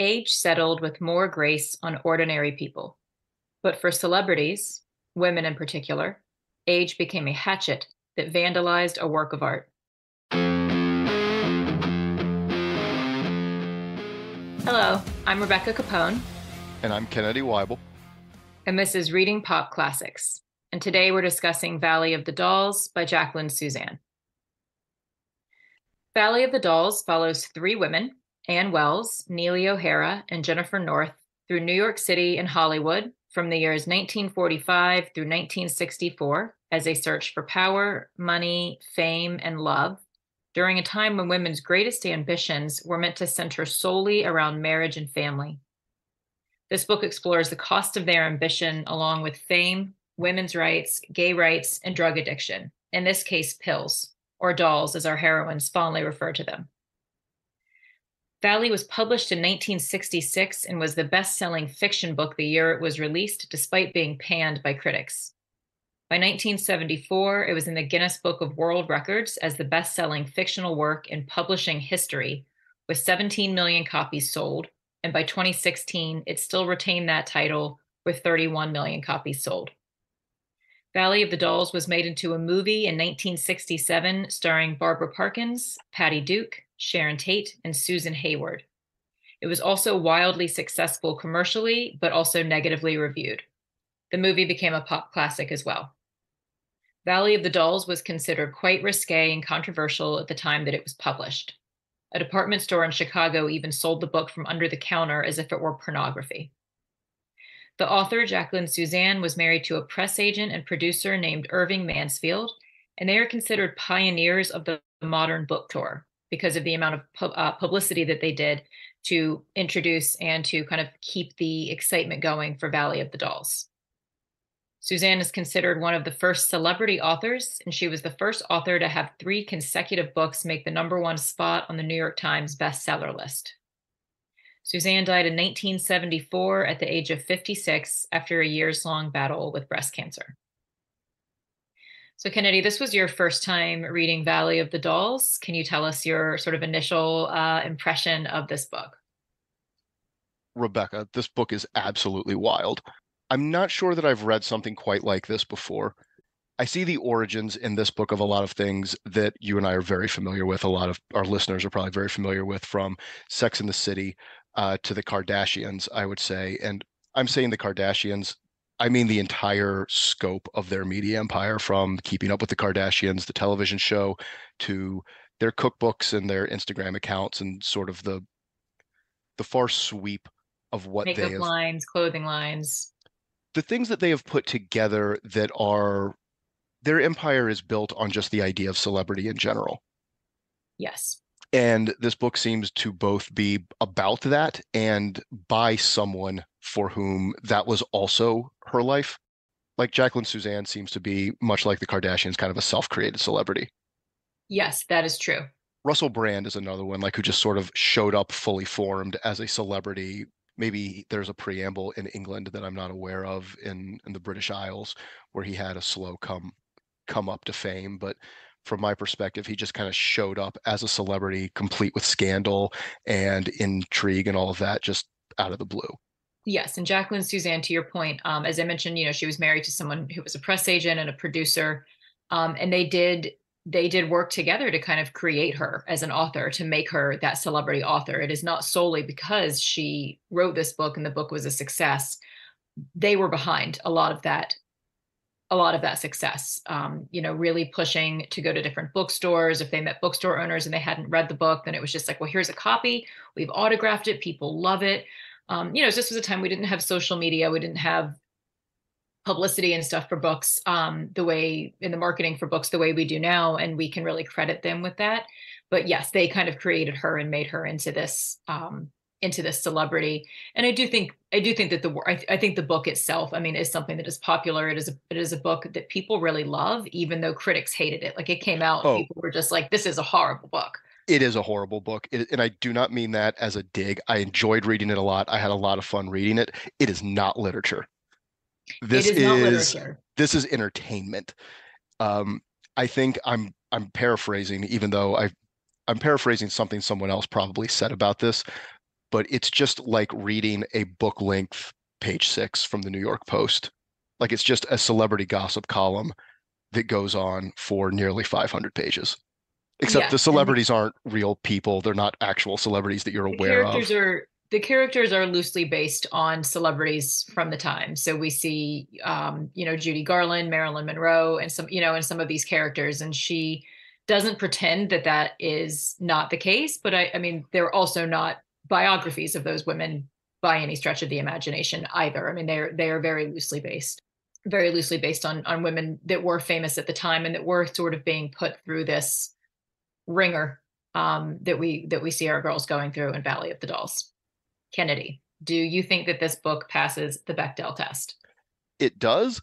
age settled with more grace on ordinary people. But for celebrities, women in particular, age became a hatchet that vandalized a work of art. Hello, I'm Rebecca Capone. And I'm Kennedy Weibel. And this is Reading Pop Classics. And today we're discussing Valley of the Dolls by Jacqueline Susann. Valley of the Dolls follows three women, Anne Welles, Neely O'Hara, and Jennifer North, through New York City and Hollywood from the years 1945 through 1964 as they search for power, money, fame, and love during a time when women's greatest ambitions were meant to center solely around marriage and family. This book explores the cost of their ambition along with fame, women's rights, gay rights, and drug addiction, in this case, pills, or dolls, as our heroines fondly refer to them. Valley was published in 1966 and was the best selling fiction book the year it was released, despite being panned by critics. By 1974, it was in the Guinness Book of World Records as the best selling fictional work in publishing history, with 17 million copies sold. And by 2016, it still retained that title with 31 million copies sold. Valley of the Dolls was made into a movie in 1967 starring Barbara Parkins, Patty Duke, Sharon Tate, and Susan Hayward. It was also wildly successful commercially, but also negatively reviewed. The movie became a pop classic as well. Valley of the Dolls was considered quite risque and controversial at the time that it was published. A department store in Chicago even sold the book from under the counter as if it were pornography. The author, Jacqueline Susann, was married to a press agent and producer named Irving Mansfield, and they are considered pioneers of the modern book tour because of the amount of pu- uh, publicity that they did to introduce and to kind of keep the excitement going for Valley of the Dolls. Susann is considered one of the first celebrity authors, and she was the first author to have three consecutive books make the number one spot on the New York Times bestseller list. Susann died in 1974 at the age of 56 after a years long battle with breast cancer. So, Kennedy, this was your first time reading Valley of the Dolls. Can you tell us your sort of initial uh, impression of this book? Rebecca, this book is absolutely wild. I'm not sure that I've read something quite like this before. I see the origins in this book of a lot of things that you and I are very familiar with. A lot of our listeners are probably very familiar with from Sex in the City uh, to the Kardashians, I would say. And I'm saying the Kardashians I mean the entire scope of their media empire from keeping up with the Kardashians, the television show, to their cookbooks and their Instagram accounts and sort of the the far sweep of what Makeup they have, lines, clothing lines. the things that they have put together that are their empire is built on just the idea of celebrity in general. Yes. And this book seems to both be about that and by someone for whom that was also her life. Like Jacqueline Susann seems to be much like the Kardashians, kind of a self-created celebrity. Yes, that is true. Russell Brand is another one, like who just sort of showed up fully formed as a celebrity. Maybe there's a preamble in England that I'm not aware of in in the British Isles where he had a slow come come up to fame, but from my perspective, he just kind of showed up as a celebrity, complete with scandal and intrigue and all of that, just out of the blue. Yes, and Jacqueline Susann, to your point, um, as I mentioned, you know, she was married to someone who was a press agent and a producer, um, and they did they did work together to kind of create her as an author to make her that celebrity author. It is not solely because she wrote this book and the book was a success. They were behind a lot of that a lot of that success. Um, you know, really pushing to go to different bookstores. If they met bookstore owners and they hadn't read the book, then it was just like, well, here's a copy. We've autographed it. People love it um, you know, this was a time we didn't have social media, we didn't have publicity and stuff for books um, the way in the marketing for books the way we do now, and we can really credit them with that. But yes, they kind of created her and made her into this um, into this celebrity. And I do think I do think that the I, I think the book itself, I mean, is something that is popular. It is a it is a book that people really love, even though critics hated it. Like it came out, Oh. people were just like, "This is a horrible book." It is a horrible book, it, and I do not mean that as a dig. I enjoyed reading it a lot. I had a lot of fun reading it. It is not literature. This it is, not is literature. this is entertainment. Um, I think I'm I'm paraphrasing, even though I I'm paraphrasing something someone else probably said about this. But it's just like reading a book length page six from the New York Post. Like it's just a celebrity gossip column that goes on for nearly 500 pages. Except Yeah, the celebrities aren't real people; they're not actual celebrities that you're the aware of. are the characters are loosely based on celebrities from the time. So we see, um, you know, Judy Garland, Marilyn Monroe, and some, you know, and some of these characters, and she doesn't pretend that that is not the case. But I, I mean, they're also not biographies of those women by any stretch of the imagination either. I mean, they're they are very loosely based, very loosely based on on women that were famous at the time and that were sort of being put through this ringer um, that we that we see our girls going through in Valley of the Dolls. Kennedy, do you think that this book passes the Bechdel test? It does,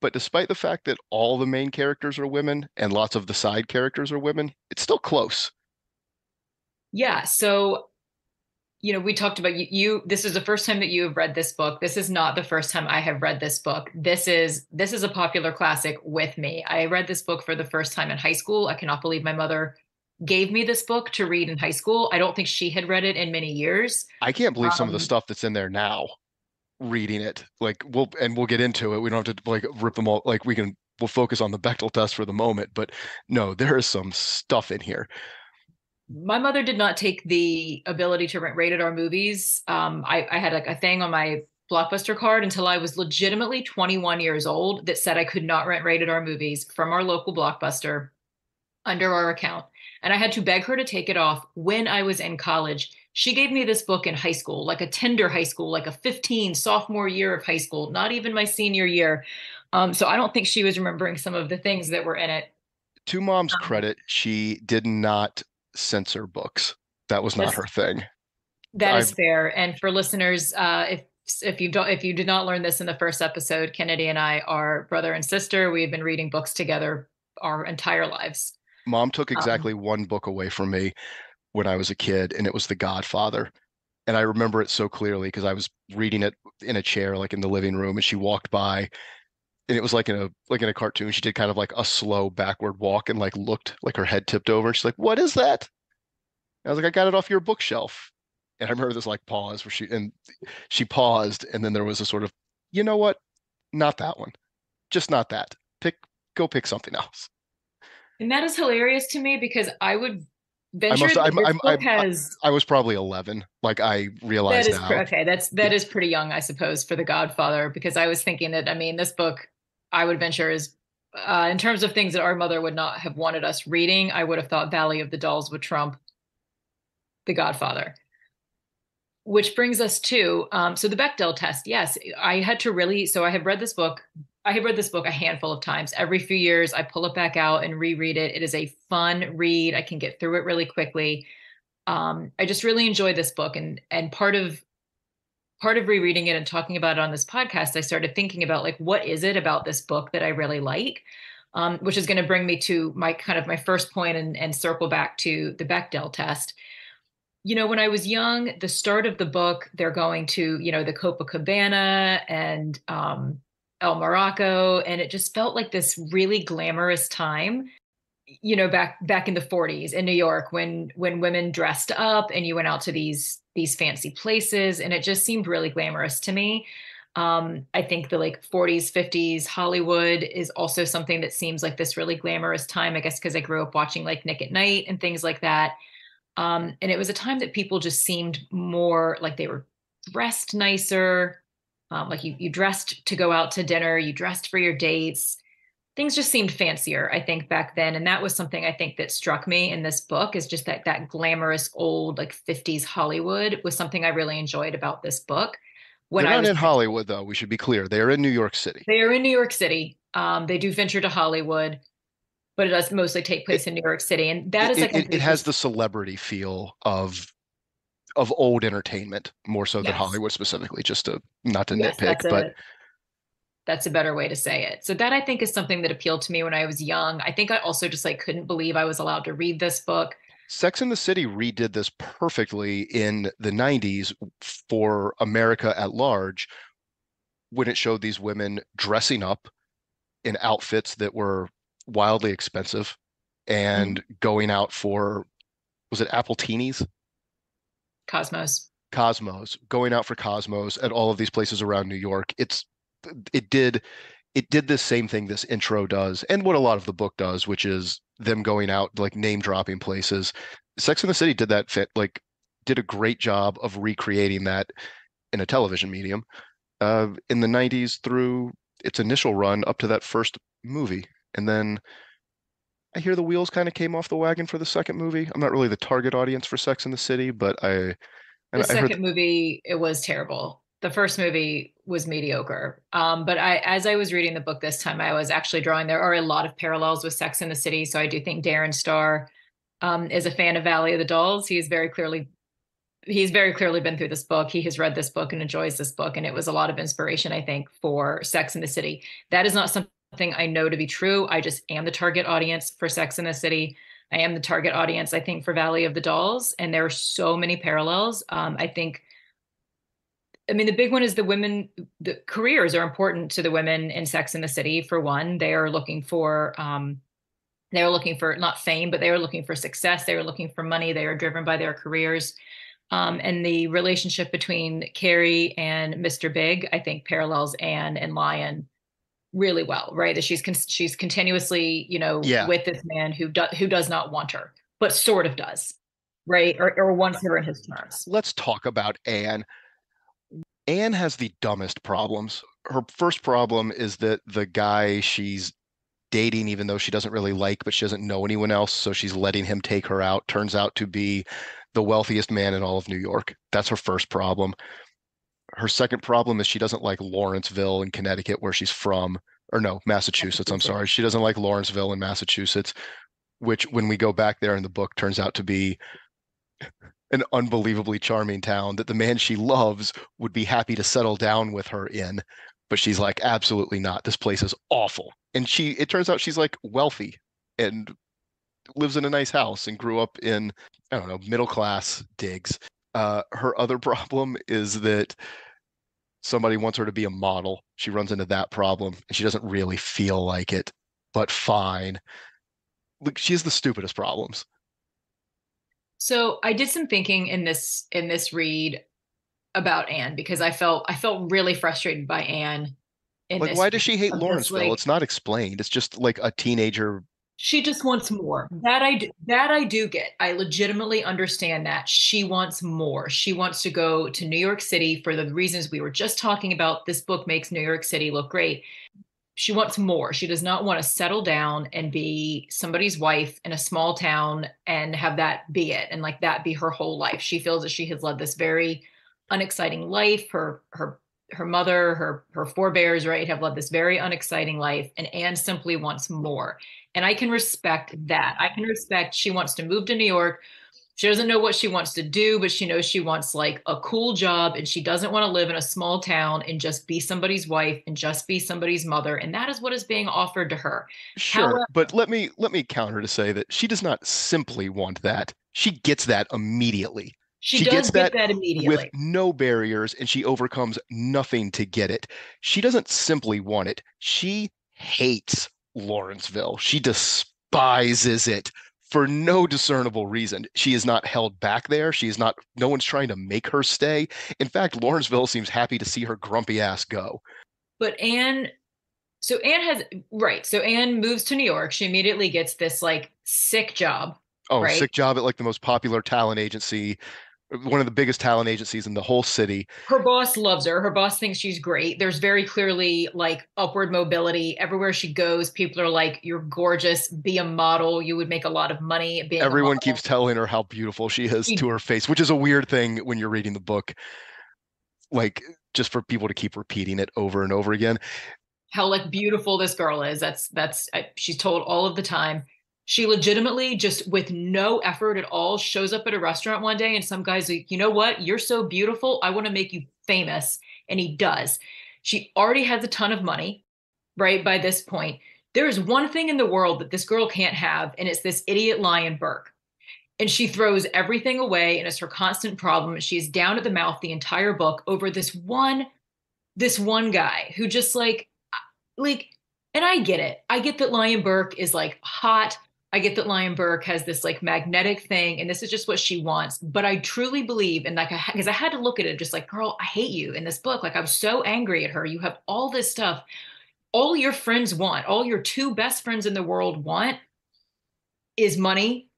but despite the fact that all the main characters are women and lots of the side characters are women, it's still close. Yeah. So, you know, we talked about you, you. This is the first time that you have read this book. This is not the first time I have read this book. This is this is a popular classic with me. I read this book for the first time in high school. I cannot believe my mother gave me this book to read in high school. I don't think she had read it in many years. I can't believe some of the Um, stuff that's in there now. Reading it, like we'll and we'll get into it. We don't have to like rip them all. Like we can we'll focus on the Bechdel test for the moment, but no, there is some stuff in here. My mother did not take the ability to rent rated R movies. Um, I, I had like a thing on my Blockbuster card until I was legitimately 21 years old that said I could not rent rated R movies from our local Blockbuster under our account. And I had to beg her to take it off when I was in college. She gave me this book in high school, like a tender high school, like a 15 sophomore year of high school, not even my senior year. Um, so I don't think she was remembering some of the things that were in it. To mom's Um, credit, she did not censor books. That was not That's- her thing. That is I've- fair. And for listeners, uh, if if you don't if you did not learn this in the first episode, Kennedy and I are brother and sister. We have been reading books together our entire lives. Mom took Um, exactly one book away from me when I was a kid, and it was The Godfather. And I remember it so clearly because I was reading it in a chair, like in the living room, and she walked by, and it was like in a like in a cartoon. She did kind of like a slow backward walk and like looked like her head tipped over. And she's like, "What is that?" And I was like, "I got it off your bookshelf." And I remember this like pause where she and she paused, and then there was a sort of, you know what, not that one, just not that. Pick, go pick something else. And that is hilarious to me because I would I venture must. I'm, I'm, I'm, has I was probably 11. Like I realized is now. okay. That's that is pretty young, I suppose, for The Godfather. Because I was thinking that I mean, this book, I would venture is uh, in terms of things that our mother would not have wanted us reading. I would have thought Valley of the Dolls would trump The Godfather. Which brings us to um, so the Bechdel test. Yes, I had to really. So I have read this book. I have read this book a handful of times. Every few years, I pull it back out and reread it. It is a fun read. I can get through it really quickly. Um, I just really enjoy this book, and and part of part of rereading it and talking about it on this podcast, I started thinking about like what is it about this book that I really like, um, which is going to bring me to my kind of my first point and and circle back to the Bechdel test you know, when I was young, the start of the book, they're going to, you know, the Copacabana and um, El Morocco, and it just felt like this really glamorous time. You know, back back in the 40s in New York, when when women dressed up and you went out to these these fancy places, and it just seemed really glamorous to me. Um, I think the like 40s, 50s Hollywood is also something that seems like this really glamorous time. I guess because I grew up watching like Nick at Night and things like that. Um, and it was a time that people just seemed more like they were dressed nicer. Um, like you, you dressed to go out to dinner, you dressed for your dates. Things just seemed fancier, I think, back then. And that was something I think that struck me in this book is just that that glamorous old like 50s Hollywood was something I really enjoyed about this book. When They're I not was in Hollywood, though. We should be clear. They are in New York City. they are in New York City. Um, they do venture to Hollywood, but it does mostly take place in New York City. And that is it, like it, it has the celebrity feel of of old entertainment more so than Hollywood specifically. Just to not to Yes, nitpick, but that's a better way to say it. So that I think is something that appealed to me when I was young. I think I also just like couldn't believe I was allowed to read this book. Sex and the City redid this perfectly in the 90s for America at large when it showed these women dressing up in outfits that were wildly expensive and mm-hmm. going out for was it appletinis Cosmos. Cosmos, going out for Cosmos at all of these places around New York. It's it did it did this same thing this intro does, and what a lot of the book does, which is them going out like name dropping places. Sex in the City did that fit like did a great job of recreating that in a television medium uh, in the 90s through its initial run up to that first movie. And then I hear the wheels kind of came off the wagon for the second movie. I'm not really the target audience for Sex in the City, but I. the second movie, it was terrible. The first movie was mediocre. Um, but I, as I was reading the book this time, I was actually drawing. There are a lot of parallels with Sex in the City, so I do think Darren Star um, is a fan of Valley of the Dolls. He is very clearly he's very clearly been through this book. He has read this book and enjoys this book. And it was a lot of inspiration, I think, for Sex in the City. That is not something I know to be true. I just am the target audience for Sex in the City. I am the target audience, I think, for Valley of the Dolls. And there are so many parallels. Um, I think, I mean, the big one is the women, the careers are important to the women in Sex in the City. For one, they are looking for, um, they are looking for not fame, but they are looking for success. They are looking for money. They are driven by their careers um, and the relationship between Carrie and Mr. Big, I think, parallels Anne and Lyon really well, right? That she's con- she's continuously, you know, yeah. with this man who does who does not want her, but sort of does, right? Or, or wants her in his terms. Let's talk about Anne. Anne has the dumbest problems. Her first problem is that the guy she's dating, even though she doesn't really like, but she doesn't know anyone else, so she's letting him take her out, turns out to be the wealthiest man in all of New York. That's her first problem. Her second problem is she doesn't like Lawrenceville in Connecticut, where she's from, or no, Massachusetts. I'm sorry. She doesn't like Lawrenceville in Massachusetts, which, when we go back there in the book, turns out to be an unbelievably charming town that the man she loves would be happy to settle down with her in. But she's like, absolutely not. This place is awful. And she, it turns out she's like wealthy and lives in a nice house and grew up in I don't know middle class digs. Uh, her other problem is that somebody wants her to be a model. She runs into that problem and she doesn't really feel like it, but fine. Look, she has the stupidest problems. So I did some thinking in this in this read about Anne because I felt I felt really frustrated by Anne. like, why does she hate Lawrenceville? Like, it's not explained. It's just like a teenager she just wants more that i do, that i do get i legitimately understand that she wants more she wants to go to new york city for the reasons we were just talking about this book makes new york city look great she wants more she does not want to settle down and be somebody's wife in a small town and have that be it and like that be her whole life she feels that she has led this very unexciting life her her her mother, her her forebears, right, have led this very unexciting life, and Anne simply wants more. And I can respect that. I can respect she wants to move to New York. She doesn't know what she wants to do, but she knows she wants like a cool job and she doesn't want to live in a small town and just be somebody's wife and just be somebody's mother. And that is what is being offered to her. Sure. However, but let me let me counter to say that she does not simply want that. She gets that immediately. She, she gets that, that immediately with no barriers and she overcomes nothing to get it. She doesn't simply want it. She hates Lawrenceville. She despises it for no discernible reason. She is not held back there. She is not, no one's trying to make her stay. In fact, Lawrenceville seems happy to see her grumpy ass go. But Anne, so Anne has, right. So Anne moves to New York. She immediately gets this like sick job. Oh, right? sick job at like the most popular talent agency one of the biggest talent agencies in the whole city. Her boss loves her. Her boss thinks she's great. There's very clearly like upward mobility everywhere she goes. People are like, "You're gorgeous. Be a model. You would make a lot of money." Being Everyone keeps telling her how beautiful she is she, to her face, which is a weird thing when you're reading the book. Like just for people to keep repeating it over and over again. How like beautiful this girl is. That's that's she's told all of the time she legitimately just with no effort at all shows up at a restaurant one day and some guy's like you know what? You're so beautiful. I want to make you famous. And he does. She already has a ton of money right by this point. There is one thing in the world that this girl can't have and it's this idiot Lyon Burke. And she throws everything away and it's her constant problem she's down at the mouth the entire book over this one this one guy who just like like and I get it. I get that Lyon Burke is like hot, I get that Lyon Burke has this like magnetic thing, and this is just what she wants. But I truly believe, and like, because I, I, had to look at it, just like, girl, I hate you in this book. Like, I'm so angry at her. You have all this stuff. All your friends want, all your two best friends in the world want is money,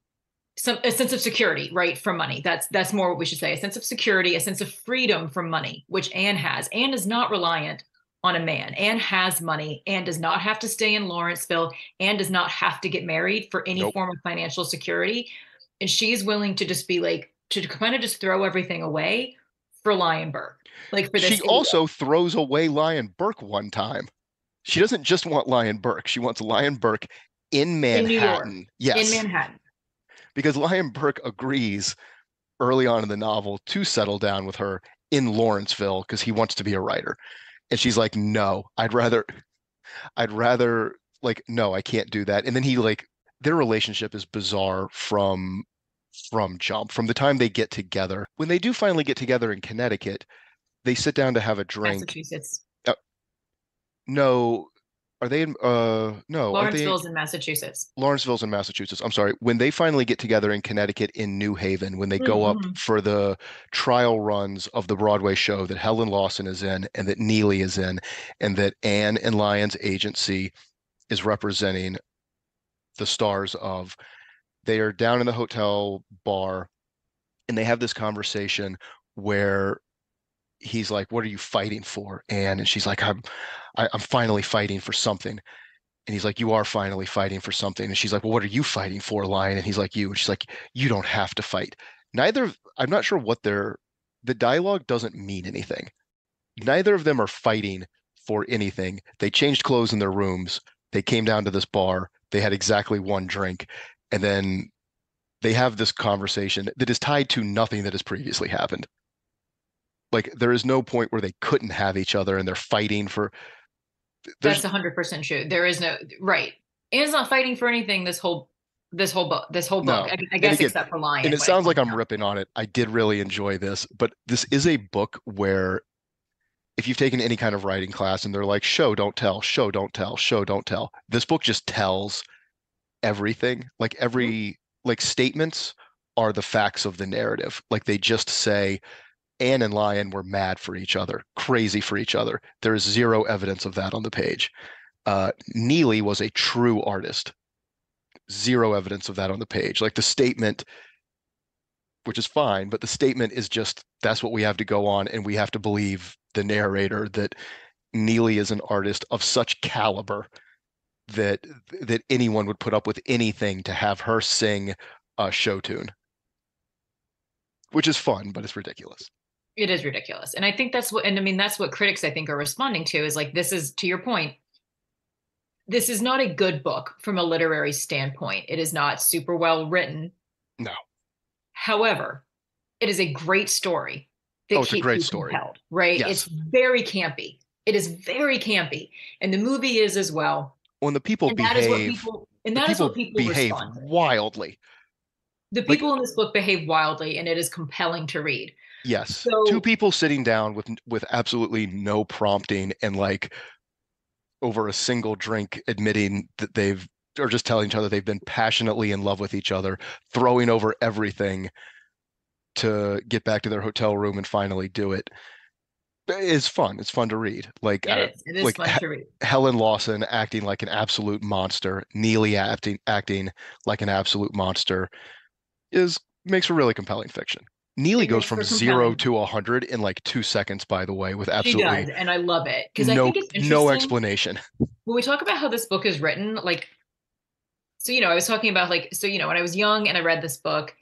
some a sense of security, right? From money. That's that's more what we should say. A sense of security, a sense of freedom from money, which Anne has. Anne is not reliant on a man and has money and does not have to stay in Lawrenceville and does not have to get married for any nope. form of financial security. And she's willing to just be like, to kind of just throw everything away for Lyon Burke. Like for this. She also throws away Lyon Burke one time. She doesn't just want Lyon Burke. She wants Lyon Burke in Manhattan. In yes. In Manhattan. Because Lyon Burke agrees early on in the novel to settle down with her in Lawrenceville because he wants to be a writer and she's like no i'd rather i'd rather like no i can't do that. And then he like their relationship is bizarre from from jump from the time they get together. When they do finally get together in connecticut they sit down to have a drink. Massachusetts. Uh, no are they in uh no lawrenceville's in massachusetts lawrenceville's in massachusetts i'm sorry when they finally get together in connecticut in new haven when they mm-hmm. go up mm-hmm. for the trial runs of the broadway show that helen lawson is in and that neely is in and that anne and lyon's agency is representing the stars of they are down in the hotel bar and they have this conversation where he's like, "What are you fighting for, Anne?" And she's like, "I'm, I, am i am finally fighting for something." And he's like, "You are finally fighting for something." And she's like, "Well, what are you fighting for, Lyon?" And he's like, "You." And she's like, "You don't have to fight." Neither. I'm not sure what they're. The dialogue doesn't mean anything. Neither of them are fighting for anything. They changed clothes in their rooms. They came down to this bar. They had exactly one drink, and then they have this conversation that is tied to nothing that has previously happened like there is no point where they couldn't have each other and they're fighting for that's 100% true. There is no right. Anne's not fighting for anything this whole this whole book this whole book. No. I, I, guess again, except for lyon and it sounds like i'm ripping on it. I did really enjoy this but this is a book where if you've taken any kind of writing class and they're like show don't tell. Show don't tell. Show don't tell. This book just tells everything. Like every mm-hmm. like statements are the facts of the narrative. Like they just say Anne and Lyon were mad for each other, crazy for each other. There is zero evidence of that on the page. Uh, Neely was a true artist. Zero evidence of that on the page. Like the statement, which is fine, but the statement is just that's what we have to go on, and we have to believe the narrator that Neely is an artist of such caliber that that anyone would put up with anything to have her sing a show tune which is fun but it's ridiculous it is ridiculous. And I think that's what, and I mean, that's what critics I think are responding to is like, this is to your point. This is not a good book from a literary standpoint. It is not super well written. No. However, it is a great story. That oh, it's a great story. Compelled, right? Yes. It's very campy. It is very campy. And the movie is as well. When the people and behave, that is what people, and that is what people behave wildly. The people like, in this book behave wildly, and it is compelling to read. Yes. So, Two people sitting down with with absolutely no prompting and like over a single drink admitting that they've or just telling each other they've been passionately in love with each other, throwing over everything to get back to their hotel room and finally do it. It's fun. It's fun to read. Like it is, it is like fun to read. Helen Lawson acting like an absolute monster, Neely acting acting like an absolute monster is makes for really compelling fiction. Neely goes from zero to a hundred in like two seconds. By the way, with absolutely and I love it because no, I think it's no explanation. When we talk about how this book is written, like, so you know, I was talking about like, so you know, when I was young and I read this book,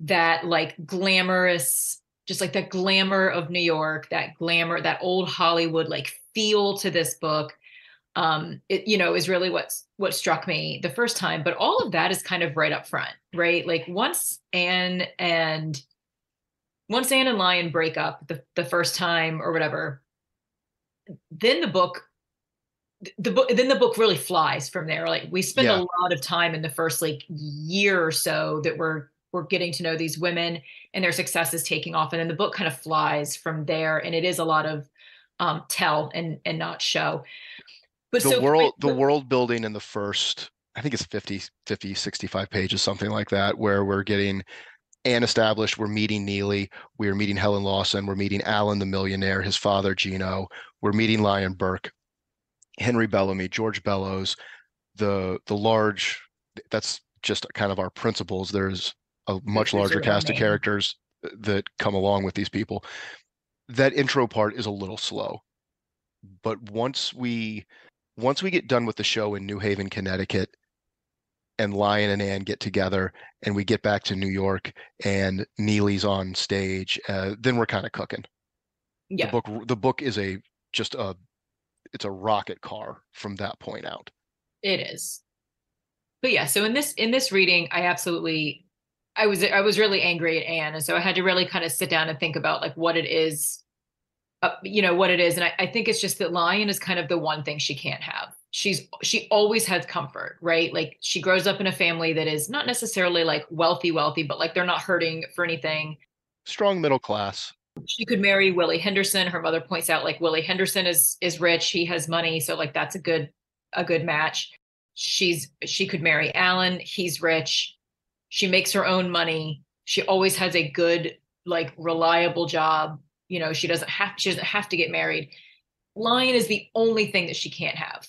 that like glamorous, just like the glamour of New York, that glamour, that old Hollywood like feel to this book, um, it you know is really what's what struck me the first time. But all of that is kind of right up front, right? Like once Anne and once Anne and Lyon break up the, the first time or whatever, then the book the book then the book really flies from there. Like we spend yeah. a lot of time in the first like year or so that we're we're getting to know these women and their success is taking off. And then the book kind of flies from there. And it is a lot of um tell and and not show. But the so world the world building in the first I think it's 50, 50, 65 pages, something like that, where we're getting Anne established. We're meeting Neely. We are meeting Helen Lawson. We're meeting Alan the millionaire, his father, Gino. We're meeting Lyon Burke, Henry Bellamy, George Bellows, the the large that's just kind of our principles. There's a much larger cast of characters that come along with these people. That intro part is a little slow. But once we once we get done with the show in New Haven, Connecticut, and Lyon and Anne get together and we get back to New York and Neely's on stage, uh, then we're kind of cooking. Yeah. The book the book is a just a it's a rocket car from that point out. It is. But yeah, so in this in this reading, I absolutely I was I was really angry at Anne. And so I had to really kind of sit down and think about like what it is, uh, you know, what it is. And I, I think it's just that Lyon is kind of the one thing she can't have she's she always has comfort right? Like she grows up in a family that is not necessarily like wealthy wealthy but like they're not hurting for anything. Strong middle class. She could marry willie henderson. Her mother points out like willie henderson is is rich. He has money. So like that's a good a good match. She's she could marry alan. He's rich. She makes her own money. She always has a good like reliable job. You know she doesn't have she doesn't have to get married. Lyon is the only thing that she can't have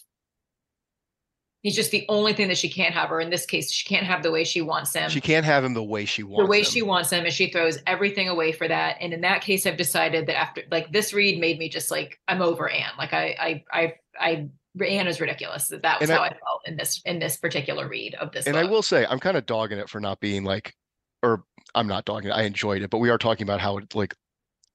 He's just the only thing that she can't have, or in this case, she can't have the way she wants him. She can't have him the way she wants. The way him. she wants him, and she throws everything away for that. And in that case, I've decided that after like this read made me just like I'm over Anne. Like I I I I Anne is ridiculous. That that was and how I, I, felt in this in this particular read of this. And book. I will say, I'm kind of dogging it for not being like, or I'm not dogging it. I enjoyed it, but we are talking about how it like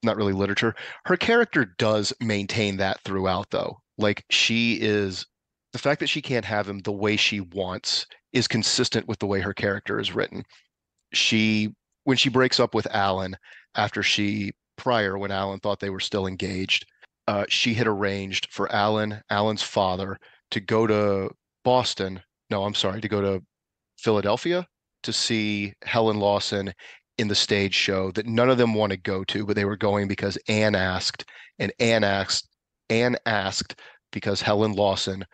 not really literature. Her character does maintain that throughout, though. Like she is the fact that she can't have him the way she wants is consistent with the way her character is written. She when she breaks up with Alan after she prior when Alan thought they were still engaged, uh, she had arranged for Alan, Alan's father, to go to Boston. No, I'm sorry, to go to Philadelphia to see Helen Lawson in the stage show that none of them want to go to, but they were going because Anne asked, and Anne asked, Anne asked because Helen Lawson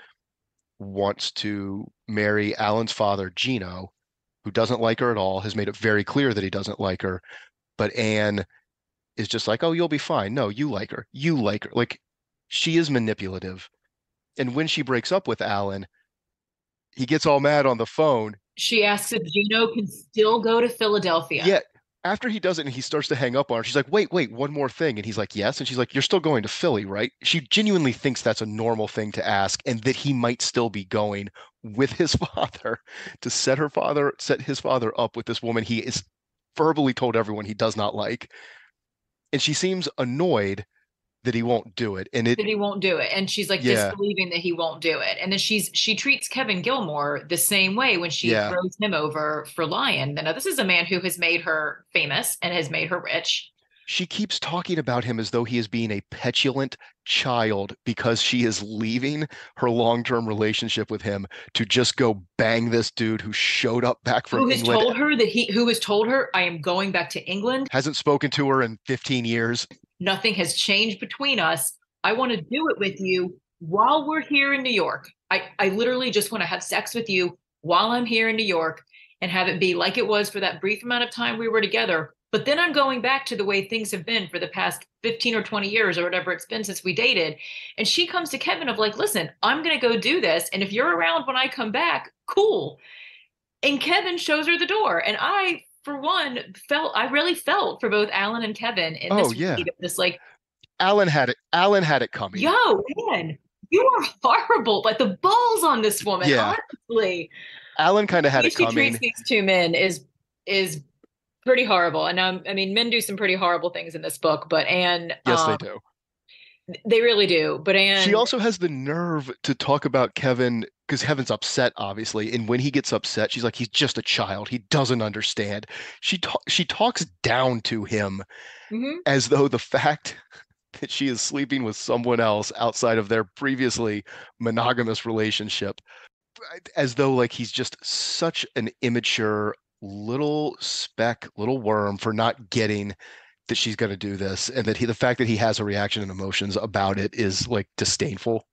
wants to marry Alan's father, Gino, who doesn't like her at all, has made it very clear that he doesn't like her. But Anne is just like, oh, you'll be fine. No, you like her. You like her. Like she is manipulative. And when she breaks up with Alan, he gets all mad on the phone. She asks if Gino can still go to Philadelphia. Yeah, after he does it and he starts to hang up on her, she's like, wait, wait, one more thing. And he's like, yes. And she's like, you're still going to Philly, right? She genuinely thinks that's a normal thing to ask and that he might still be going with his father to set her father, set his father up with this woman he is verbally told everyone he does not like. And she seems annoyed that he won't do it and it that he won't do it and she's like yeah. disbelieving that he won't do it and then she's she treats kevin gilmore the same way when she yeah. throws him over for Lyon now this is a man who has made her famous and has made her rich she keeps talking about him as though he is being a petulant child because she is leaving her long-term relationship with him to just go bang this dude who showed up back from who has England. told her that he who has told her I am going back to England hasn't spoken to her in 15 years Nothing has changed between us. I want to do it with you while we're here in New York. I, I literally just want to have sex with you while I'm here in New York and have it be like it was for that brief amount of time we were together. But then I'm going back to the way things have been for the past 15 or 20 years or whatever it's been since we dated. And she comes to Kevin of like, listen, I'm going to go do this. And if you're around when I come back, cool. And Kevin shows her the door. And I for one, felt I really felt for both Alan and Kevin in this oh, yeah. this like Alan had it Alan had it coming. Yo, man, you are horrible. Like the balls on this woman, yeah. honestly. Alan kind of had it coming. She treats these two men is is pretty horrible. And um, I mean, men do some pretty horrible things in this book, but Anne Yes, um, they do. They really do. But Anne She also has the nerve to talk about Kevin because Kevin's upset, obviously. And when he gets upset, she's like, he's just a child. He doesn't understand. She ta- she talks down to him mm-hmm. as though the fact that she is sleeping with someone else outside of their previously monogamous relationship, as though like he's just such an immature little speck, little worm for not getting that she's going to do this, and that he the fact that he has a reaction and emotions about it is like disdainful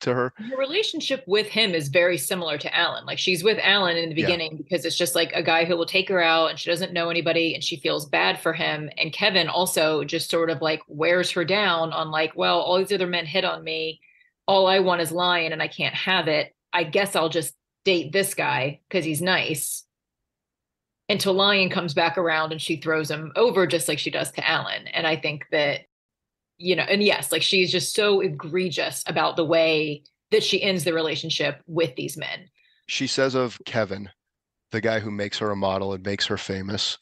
to her. Her relationship with him is very similar to Alan. Like she's with Alan in the beginning yeah. because it's just like a guy who will take her out and she doesn't know anybody and she feels bad for him. And Kevin also just sort of like wears her down on like, well, all these other men hit on me. All I want is Lyon and I can't have it. I guess I'll just date this guy because he's nice until Lyon comes back around and she throws him over just like she does to Alan. And I think that, you know, and yes, like she's just so egregious about the way that she ends the relationship with these men. She says of Kevin, the guy who makes her a model and makes her famous,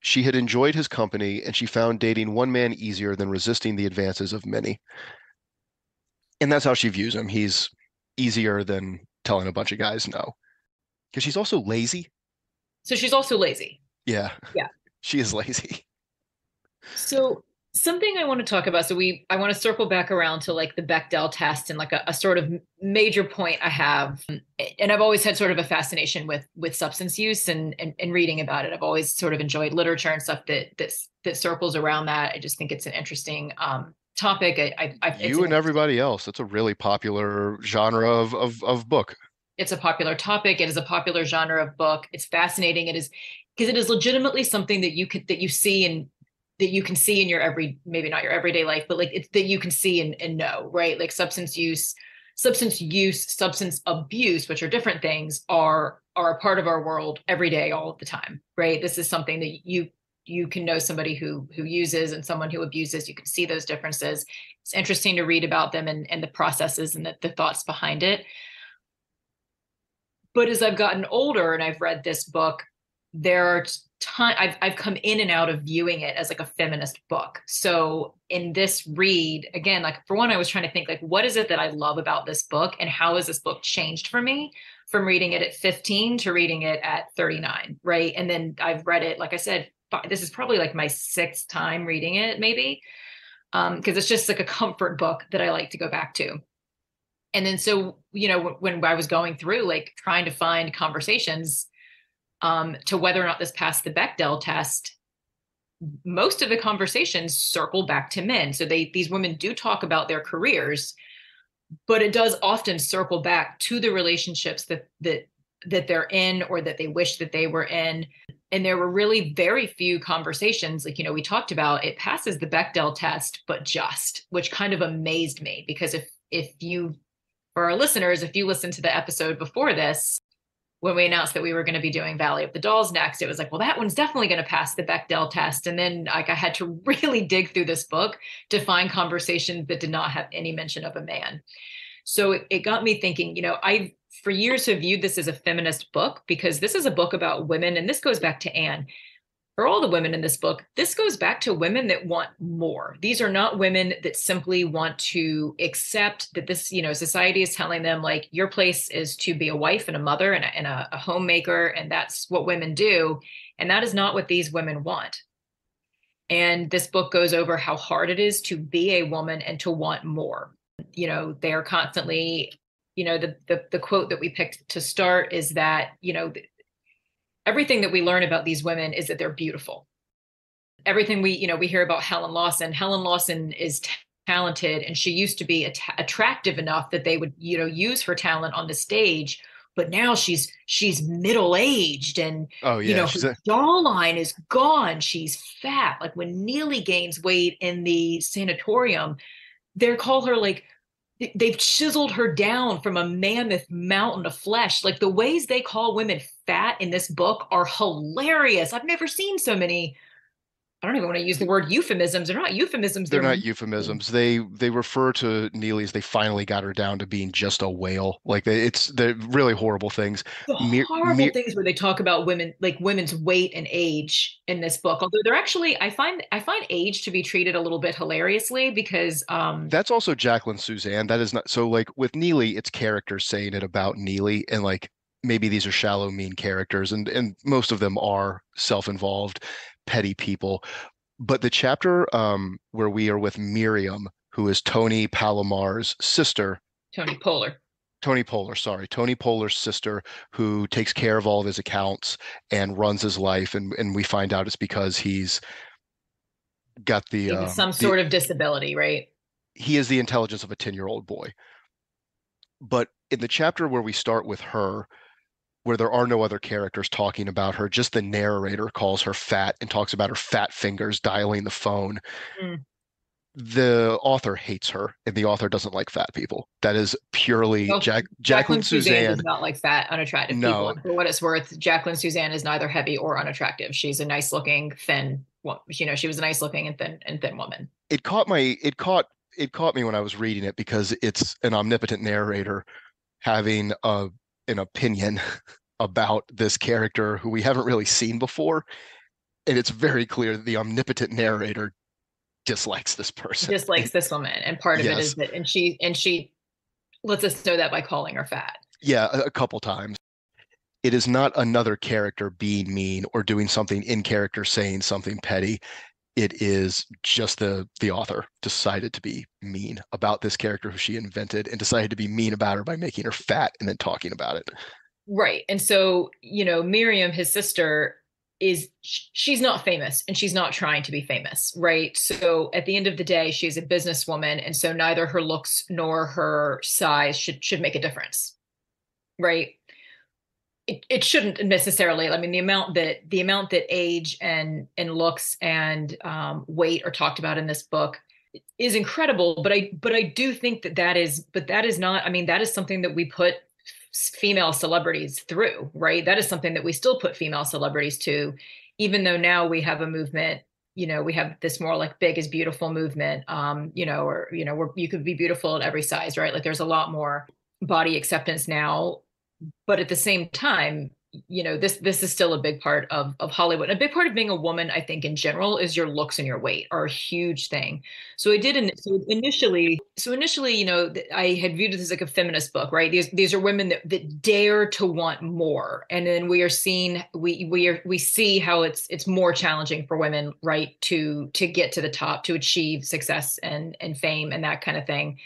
she had enjoyed his company and she found dating one man easier than resisting the advances of many. And that's how she views him. He's easier than telling a bunch of guys no. Because she's also lazy so she's also lazy. Yeah. Yeah. She is lazy. So something I want to talk about. So we, I want to circle back around to like the Bechdel test and like a, a, sort of major point I have. And I've always had sort of a fascination with with substance use and, and and reading about it. I've always sort of enjoyed literature and stuff that that that circles around that. I just think it's an interesting um, topic. I, I, I you and everybody else. It's a really popular genre of of, of book it's a popular topic. It is a popular genre of book. It's fascinating. It is because it is legitimately something that you could that you see and that you can see in your every maybe not your everyday life but like it's that you can see and, and know right? Like substance use substance use substance abuse which are different things are are a part of our world every day all of the time right? This is something that you you can know somebody who who uses and someone who abuses. You can see those differences. It's interesting to read about them and, and the processes and the, the thoughts behind it but as I've gotten older and I've read this book, there are ton I've I've come in and out of viewing it as like a feminist book. So in this read, again, like for one, I was trying to think like what is it that I love about this book and how has this book changed for me from reading it at 15 to reading it at 39, right? And then I've read it, like I said, this is probably like my sixth time reading it, maybe. Um, because it's just like a comfort book that I like to go back to and then so you know when i was going through like trying to find conversations um, to whether or not this passed the bechdel test most of the conversations circle back to men. So they these women do talk about their careers but it does often circle back to the relationships that that that they're in or that they wish that they were in. And there were really very few conversations like you know we talked about it passes the bechdel test but just which kind of amazed me because if if you for our listeners, if you listened to the episode before this, when we announced that we were going to be doing Valley of the Dolls next, it was like, well, that one's definitely going to pass the Bechdel test. And then like I had to really dig through this book to find conversations that did not have any mention of a man. So it, it got me thinking, you know, I for years have viewed this as a feminist book because this is a book about women, and this goes back to Anne for all the women in this book, this goes back to women that want more. These are not women that simply want to accept that this, you know, society is telling them like your place is to be a wife and a mother and a, and a, a homemaker, and that's what women do. And that is not what these women want. And this book goes over how hard it is to be a woman and to want more. You know, they are constantly, you know, the the, the quote that we picked to start is that, you know, everything that we learn about these women is that they're beautiful. Everything we, you know, we hear about Helen Lawson. Helen Lawson is t- talented and she used to be at- attractive enough that they would, you know, use her talent on the stage but now she's she's middle aged and oh yeah you know her a- jawline is gone she's fat like when neely gains weight in the sanatorium they call her like they've chiseled her down from a mammoth mountain of flesh. Like the ways they call women fat in this book are hilarious. I've never seen so many I don't even want to use the word euphemisms. They're not euphemisms. They're, they're not euphemisms. They they refer to Neely as they finally got her down to being just a whale. Like it's the really horrible things. The horrible things where they talk about women, like women's weight and age in this book. Although they're actually, I find I find age to be treated a little bit hilariously because um that's also Jacqueline Susann. That is not so like with Neely, it's characters saying it about Neely and like maybe these are shallow mean characters and and most of them are self-involved petty people. But the chapter um, where we are with Miriam, who is Tony Palomar's sister, Tony Polar. Tony Polar, sorry, Tony Polar's sister, who takes care of all of his accounts and runs his life, and and we find out it's because he's got the um, some sort of disability, right? He is the intelligence of a ten year old boy. But in the chapter where we start with her, where there are no other characters talking about her, just the narrator calls her fat and talks about her fat fingers dialing the phone. Mm. The author hates her, and the author doesn't like fat people. That is purely Jack, Jacqueline, Jacqueline. Susann does not like fat, unattractive no. people. For what it's worth, Jacqueline Susann is neither heavy or unattractive. She's a nice looking, thin. You know, she was a nice looking and thin and thin woman. It caught my. It caught. It caught me when I was reading it because it's an omnipotent narrator having a an opinion about this character who we haven't really seen before. And it's very clear that the omnipotent narrator dislikes this person. Dislikes this woman. And part of yes. it is that and she and she lets us know that by calling her fat. Yeah, a, a couple times. It is not another character being mean or doing something in character saying something petty it is just the the author decided to be mean about this character who she invented and decided to be mean about her by making her fat and then talking about it. Right and so you know miriam his sister is she's not famous and she's not trying to be famous right? So at the end of the day she's a businesswoman and so neither her looks nor her size should should make a difference right it, it shouldn't necessarily i mean the amount that the amount that age and and looks and um, weight are talked about in this book is incredible but i but i do think that that is but that is not i mean that is something that we put female celebrities through right? That is something that we still put female celebrities to even though now we have a movement you know we have this more like big is beautiful movement um you know or you know where you could be beautiful at every size right? Like there's a lot more body acceptance now but at the same time you know this this is still a big part of of hollywood. A big part of being a woman i think in general is your looks and your weight are a huge thing. So i did in, so initially so initially you know i had viewed it as like a feminist book right? These these are women that, that dare to want more. And then we are seeing we we are we see how it's it's more challenging for women right to to get to the top to achieve success and and fame and that kind of thing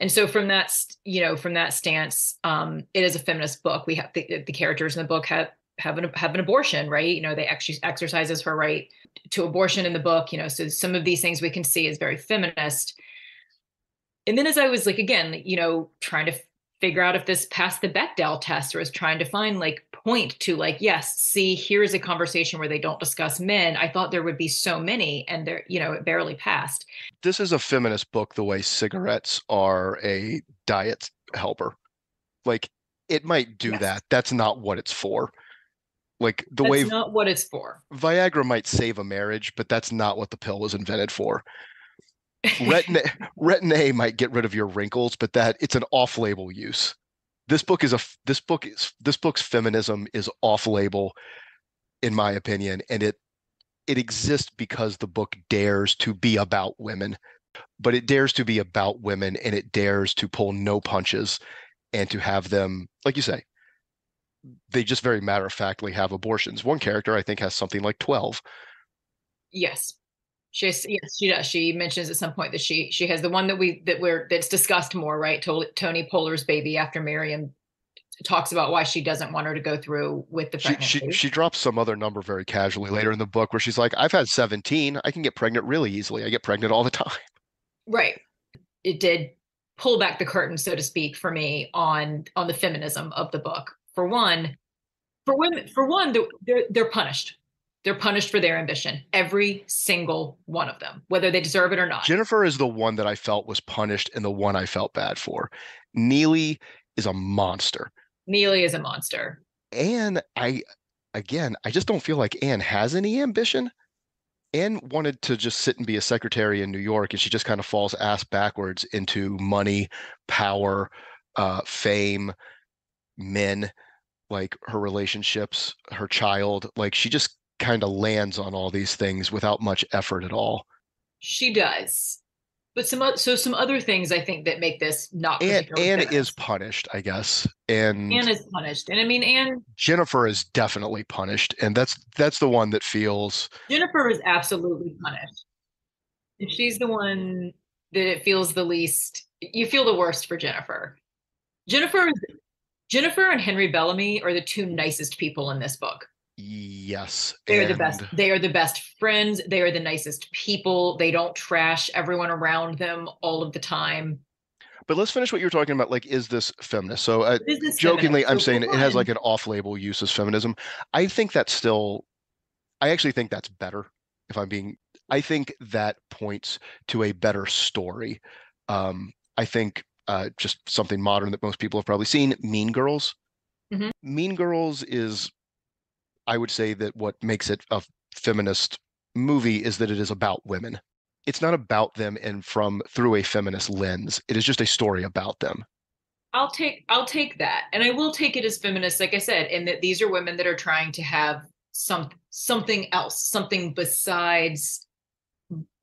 and so from that you know from that stance um it is a feminist book. We have the, the characters in the book have have an have an abortion right? You know they actually exercises her right to abortion in the book you know so some of these things we can see is very feminist. And then as i was like again you know trying to figure out if this passed the bechdel test or was trying to find like point to like yes see here's a conversation where they don't discuss men. I thought there would be so many and there you know it barely passed. This is a feminist book the way cigarettes are a diet helper. Like it might do yes. that. That's not what it's for. Like the that's way not what it's for. Viagra might save a marriage but that's not what the pill was invented for retin-a, retin-a might get rid of your wrinkles but that it's an off-label use. This book is a this book is this book's feminism is off label in my opinion and it it exists because the book dares to be about women. But it dares to be about women and it dares to pull no punches and to have them like you say they just very matter of factly have abortions. One character i think has something like 12 yes she has, yes, she does. She mentions at some point that she she has the one that we that we're that's discussed more, right? Tony Polar's baby after Miriam talks about why she doesn't want her to go through with the pregnancy. She, she, she drops some other number very casually later in the book where she's like, I've had 17. I can get pregnant really easily. I get pregnant all the time. Right. It did pull back the curtain, so to speak, for me on on the feminism of the book. For one, for women, for one, they're they're punished they're punished for their ambition, every single one of them, whether they deserve it or not. Jennifer is the one that I felt was punished and the one I felt bad for. Neely is a monster. Neely is a monster. And I, again, I just don't feel like Anne has any ambition. Anne wanted to just sit and be a secretary in New York, and she just kind of falls ass backwards into money, power, uh, fame, men, like her relationships, her child. Like she just kind of lands on all these things without much effort at all. She does. But some so some other things I think that make this not Anne, Anne is punished, I guess. And Anne is punished. And I mean Anne Jennifer is definitely punished. And that's that's the one that feels Jennifer is absolutely punished. And she's the one that it feels the least you feel the worst for Jennifer. Jennifer Jennifer and Henry Bellamy are the two nicest people in this book. Yes. They are the best. They are the best friends. They are the nicest people. They don't trash everyone around them all of the time. But let's finish what you were talking about. Like, is this feminist? So, uh, this jokingly, feminist? I'm So saying it has like an off-label use as feminism. I think that's still, I actually think that's better. If I'm being, I think that points to a better story. Um, I think uh, just something modern that most people have probably seen. Mean Girls. Mhm. Mean Girls is, I would say that what makes it a feminist movie is that it is about women. It's not about them and from through a feminist lens. It is just a story about them. I'll take I'll take that. And I will take it as feminist, like I said, in that these are women that are trying to have some something else, something besides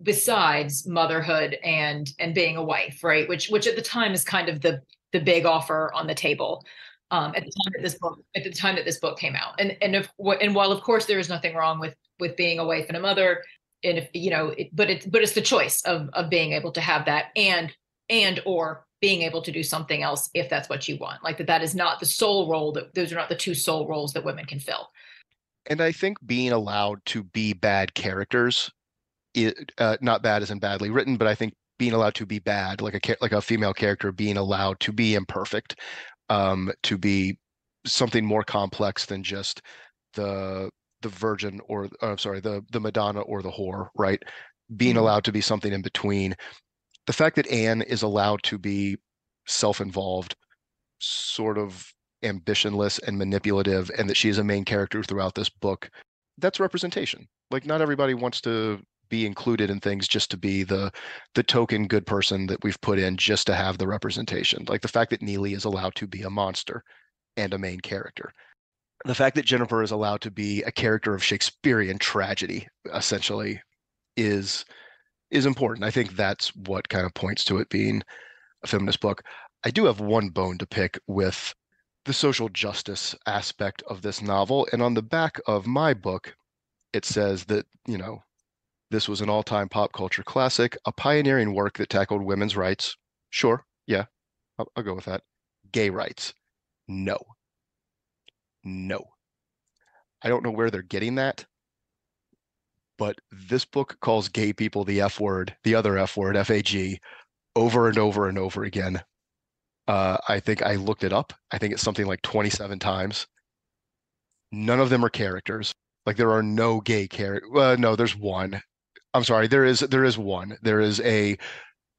besides motherhood and and being a wife, right? Which which at the time is kind of the the big offer on the table. Um, at the time that this book at the time that this book came out. And and if and while of course there is nothing wrong with with being a wife and a mother, and if you know, it, but it's but it's the choice of of being able to have that and and or being able to do something else if that's what you want. Like that that is not the sole role that those are not the two sole roles that women can fill. And I think being allowed to be bad characters, it, uh, not bad as in badly written, but I think being allowed to be bad, like a like a female character being allowed to be imperfect, um, to be something more complex than just the the virgin or I'm sorry, the the Madonna or the whore, right? Being Mhm. allowed to be something in between. The fact that Anne is allowed to be self-involved, sort of ambitionless and manipulative, and that she is a main character throughout this book, that's representation. Like not everybody wants to be included in things just to be the the token good person that we've put in just to have the representation. Like the fact that Neely is allowed to be a monster and a main character. The fact that Jennifer is allowed to be a character of Shakespearean tragedy, essentially, is is important. I think that's what kind of points to it being a feminist book. I do have one bone to pick with the social justice aspect of this novel. And on the back of my book, it says that, you know, this was an all time pop culture classic, a pioneering work that tackled women's rights. Sure. Yeah. I'll, I'll go with that. Gay rights. No. No. I don't know where they're getting that, but this book calls gay people the F word, the other F word, F A G, over and over and over again. Uh, I think I looked it up. I think it's something like 27 times. None of them are characters. Like there are no gay character. Uh, no, there's one. I'm sorry. There is there is one. There is a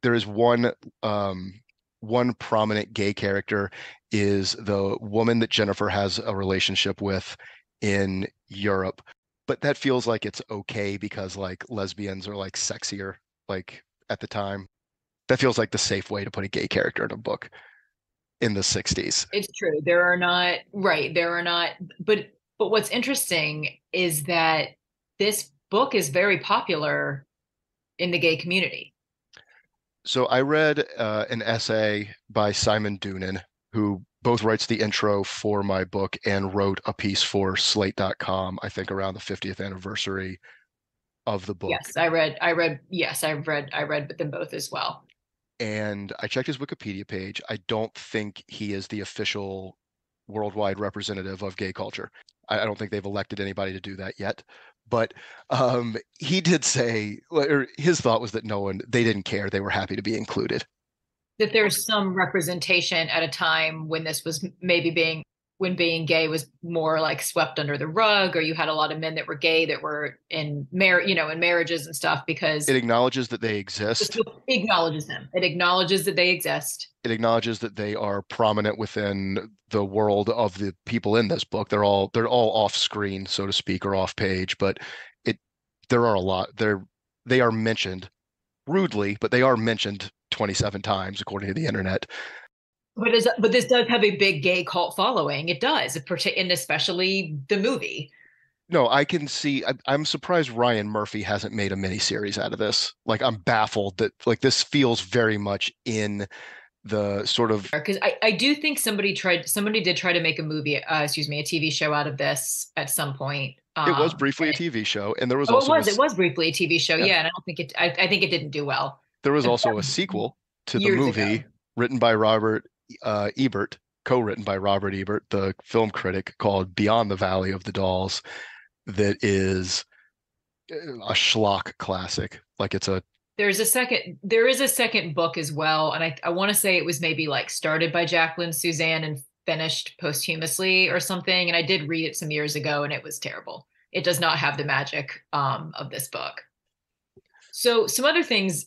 there is one um one prominent gay character is the woman that Jennifer has a relationship with in Europe. But that feels like it's okay because like lesbians are like sexier like at the time. That feels like the safe way to put a gay character in a book in the 60s. it's true there are not right there are not but but what's interesting is that this book is very popular in the gay community So I read uh, an essay by Simon Doonan, who both writes the intro for my book and wrote a piece for slate.com, I think around the 50th anniversary of the book. yes i read i read yes i read i read them both as well And I checked his Wikipedia page. I don't think he is the official worldwide representative of gay culture. I, I don't think they've elected anybody to do that yet. But um, he did say, or his thought was that no one, they didn't care. They were happy to be included. that there's some representation at a time when this was maybe being when being gay was more like swept under the rug or you had a lot of men that were gay that were in mar- you know in marriages and stuff because It acknowledges that they exist. book acknowledges them it acknowledges that they exist it acknowledges that they are prominent within the world of the people in this book. They're all they're all off screen, so to speak, or off page, but it there are a lot. They're they are mentioned rudely, but they are mentioned 27 times according to the internet. But is but this does have a big gay cult following it does and especially the movie No, I can see. I, I'm surprised Ryan Murphy hasn't made a miniseries out of this. Like I'm baffled that like this feels very much in the sort of because I, I do think somebody tried somebody did try to make a movie uh, excuse me a tv show out of this at some point it was um, briefly a TV show, and there was Oh, it also a was. s- It was briefly a TV show. Yeah. Yeah, and I don't think it. I, I think it didn't do well. there was also a sequel to the years ago. movie written by Robert uh, Ebert, co-written by Robert Ebert, the film critic, called Beyond the Valley of the Dolls, that is uh, a schlock classic. Like it's a there's a second there is a second book as well and i, I want to say it was maybe like started by jacqueline Susann and finished posthumously or something and i did read it some years ago and it was terrible it does not have the magic um, of this book so some other things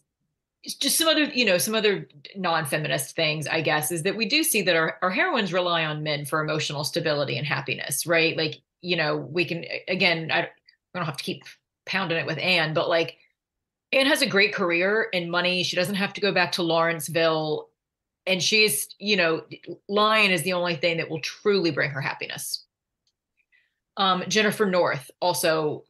just some other you know some other non-feminist things i guess is that we do see that our, our heroines rely on men for emotional stability and happiness right like you know we can again i, don't have to keep pounding it with anne but like Anne has a great career and money. She doesn't have to go back to Lawrenceville. And she's, you know, Lyon is the only thing that will truly bring her happiness. Um, Jennifer North also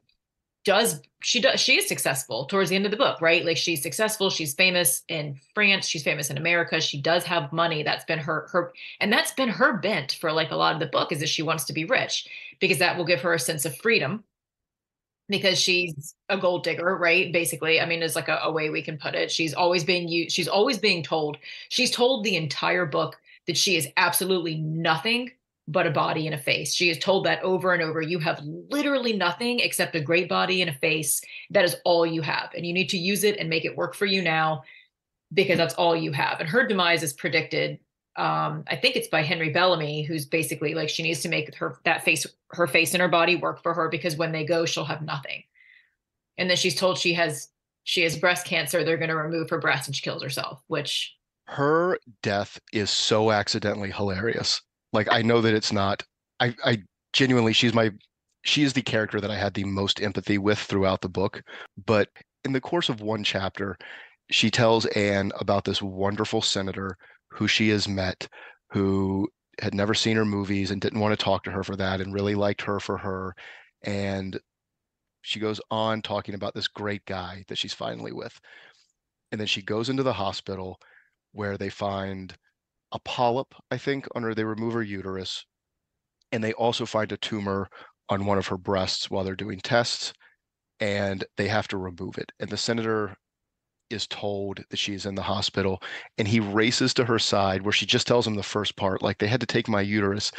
does she does she is successful towards the end of the book, right? Like she's successful, she's famous in France, she's famous in America, she does have money. That's been her her and that's been her bent for like a lot of the book is that she wants to be rich because that will give her a sense of freedom because she's a gold digger, right? Basically, I mean, is like a, a, way we can put it. She's always being used. She's always being told. She's told the entire book that she is absolutely nothing but a body and a face. She is told that over and over. You have literally nothing except a great body and a face. That is all you have, and you need to use it and make it work for you now because that's all you have. And her demise is predicted um, I think it's by Henry Bellamy, who's basically like she needs to make her that face, her face and her body work for her because when they go, she'll have nothing. And then she's told she has she has breast cancer. They're going to remove her breast, and she kills herself. Which her death is so accidentally hilarious. Like I know that it's not. I I genuinely she's my she is the character that I had the most empathy with throughout the book. But in the course of one chapter, she tells Anne about this wonderful senator who she has met, who had never seen her movies and didn't want to talk to her for that and really liked her for her. And she goes on talking about this great guy that she's finally with. And then she goes into the hospital where they find a polyp, I think, under they remove her uterus. And they also find a tumor on one of her breasts while they're doing tests and they have to remove it. And the senator is told that she's in the hospital and he races to her side where she just tells him the first part like they had to take my uterus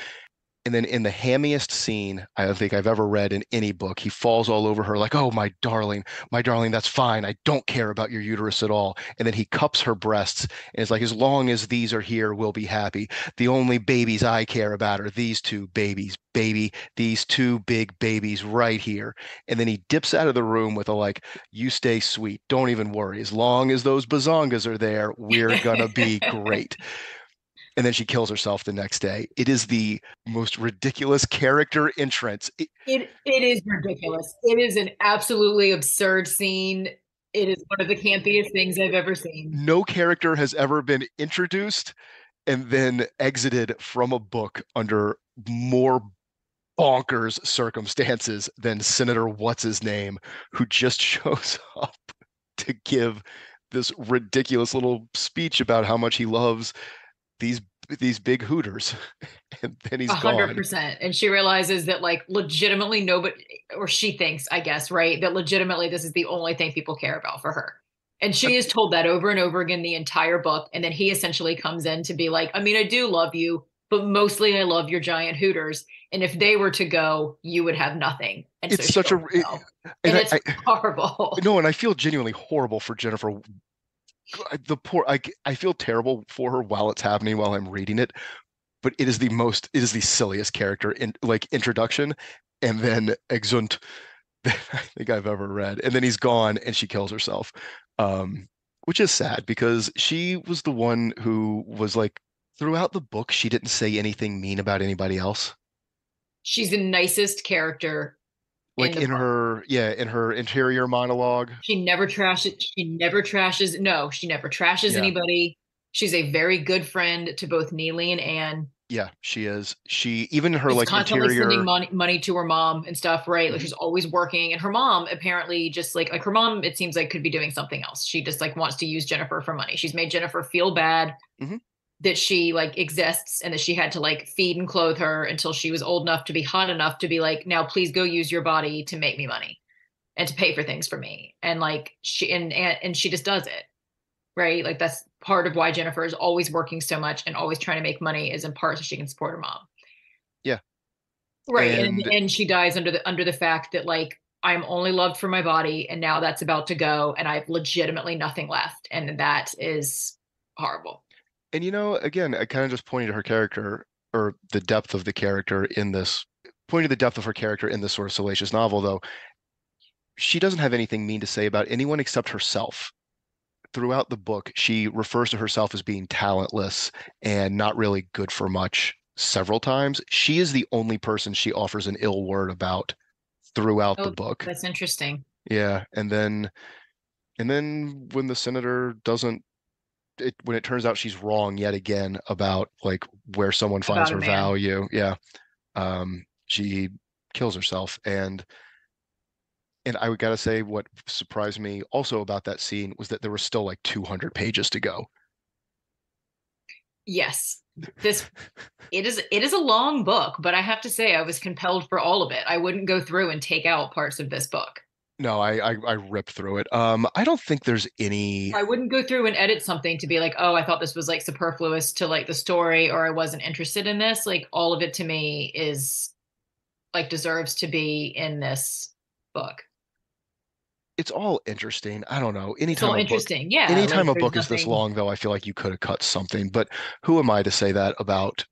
and then in the hammiest scene I don't think I've ever read in any book, he falls all over her like, "Oh, my darling, my darling, that's fine. I don't care about your uterus at all." And then he cups her breasts and is like, "As long as these are here, we'll be happy. The only babies I care about are these two babies, baby, these two big babies right here." And then he dips out of the room with a like, "You stay sweet. Don't even worry. As long as those bazongas are there, we're gonna be great." And then she kills herself the next day. It is the most ridiculous character entrance. It, it, it is ridiculous. It is an absolutely absurd scene. It is one of the campiest things I've ever seen. No character has ever been introduced and then exited from a book under more bonkers circumstances than Senator What's His Name, who just shows up to give this ridiculous little speech about how much he loves these these big hooters and then he's 100% gone. and she realizes that like legitimately nobody or she thinks i guess right that legitimately this is the only thing people care about for her. And she is told that over and over again the entire book and then he essentially comes in to be like i mean i do love you but mostly i love your giant hooters and if they were to go you would have nothing. And it's so such a it, and, and I, it's I, horrible. No and i feel genuinely horrible for jennifer the poor I, I feel terrible for her while it's happening while i'm reading it but it is the most it is the silliest character in like introduction and then exeunt that i think i've ever read and then he's gone and she kills herself um which is sad because she was the one who was like throughout the book she didn't say anything mean about anybody else. She's the nicest character like in, in her yeah in her interior monologue? She never trashes she never trashes no she never trashes yeah. anybody. She's a very good friend to both neely and anne yeah she is. She even her she's like constantly interior... sending money, money to her mom and stuff right? Mm-hmm. like she's always working and her mom apparently just like like her mom it seems like could be doing something else. She just like wants to use jennifer for money. She's made jennifer feel bad. Mm-hmm that she like exists and that she had to like feed and clothe her until she was old enough to be hot enough to be like now please go use your body to make me money and to pay for things for me. And like she and and, and she just does it right? Like that's part of why jennifer is always working so much and always trying to make money is in part so she can support her mom. Yeah. Right and, and, and she dies under the under the fact that like I'm only loved for my body, and now that's about to go, and I have legitimately nothing left, and that is horrible. And you know, again, I kind of just pointing to her character or the depth of the character in this, pointing to the depth of her character in this sort of salacious novel, though. She doesn't have anything mean to say about anyone except herself throughout the book, she refers to herself as being talentless and not really good for much several times. She is the only person she offers an ill word about throughout oh, the book. That's interesting. Yeah, and then and then when the senator doesn't it when it turns out she's wrong yet again about like where someone finds her value, yeah. Um she kills herself and and I would gotta say, what surprised me also about that scene was that there was still like 200 pages to go. Yes, this it is it is a long book, but I have to say I was compelled for all of it. I wouldn't go through and take out parts of this book. No, I, I I rip through it. Um, I don't think there's any. I wouldn't go through and edit something to be like, oh, I thought this was like superfluous to like the story, or I wasn't interested in this. Like all of it to me is like deserves to be in this book it's all interesting. I don't know. Anytime so interesting, book, yeah. Anytime like, a book nothing... is this long, though, I feel like you could have cut something. But who am I to say that about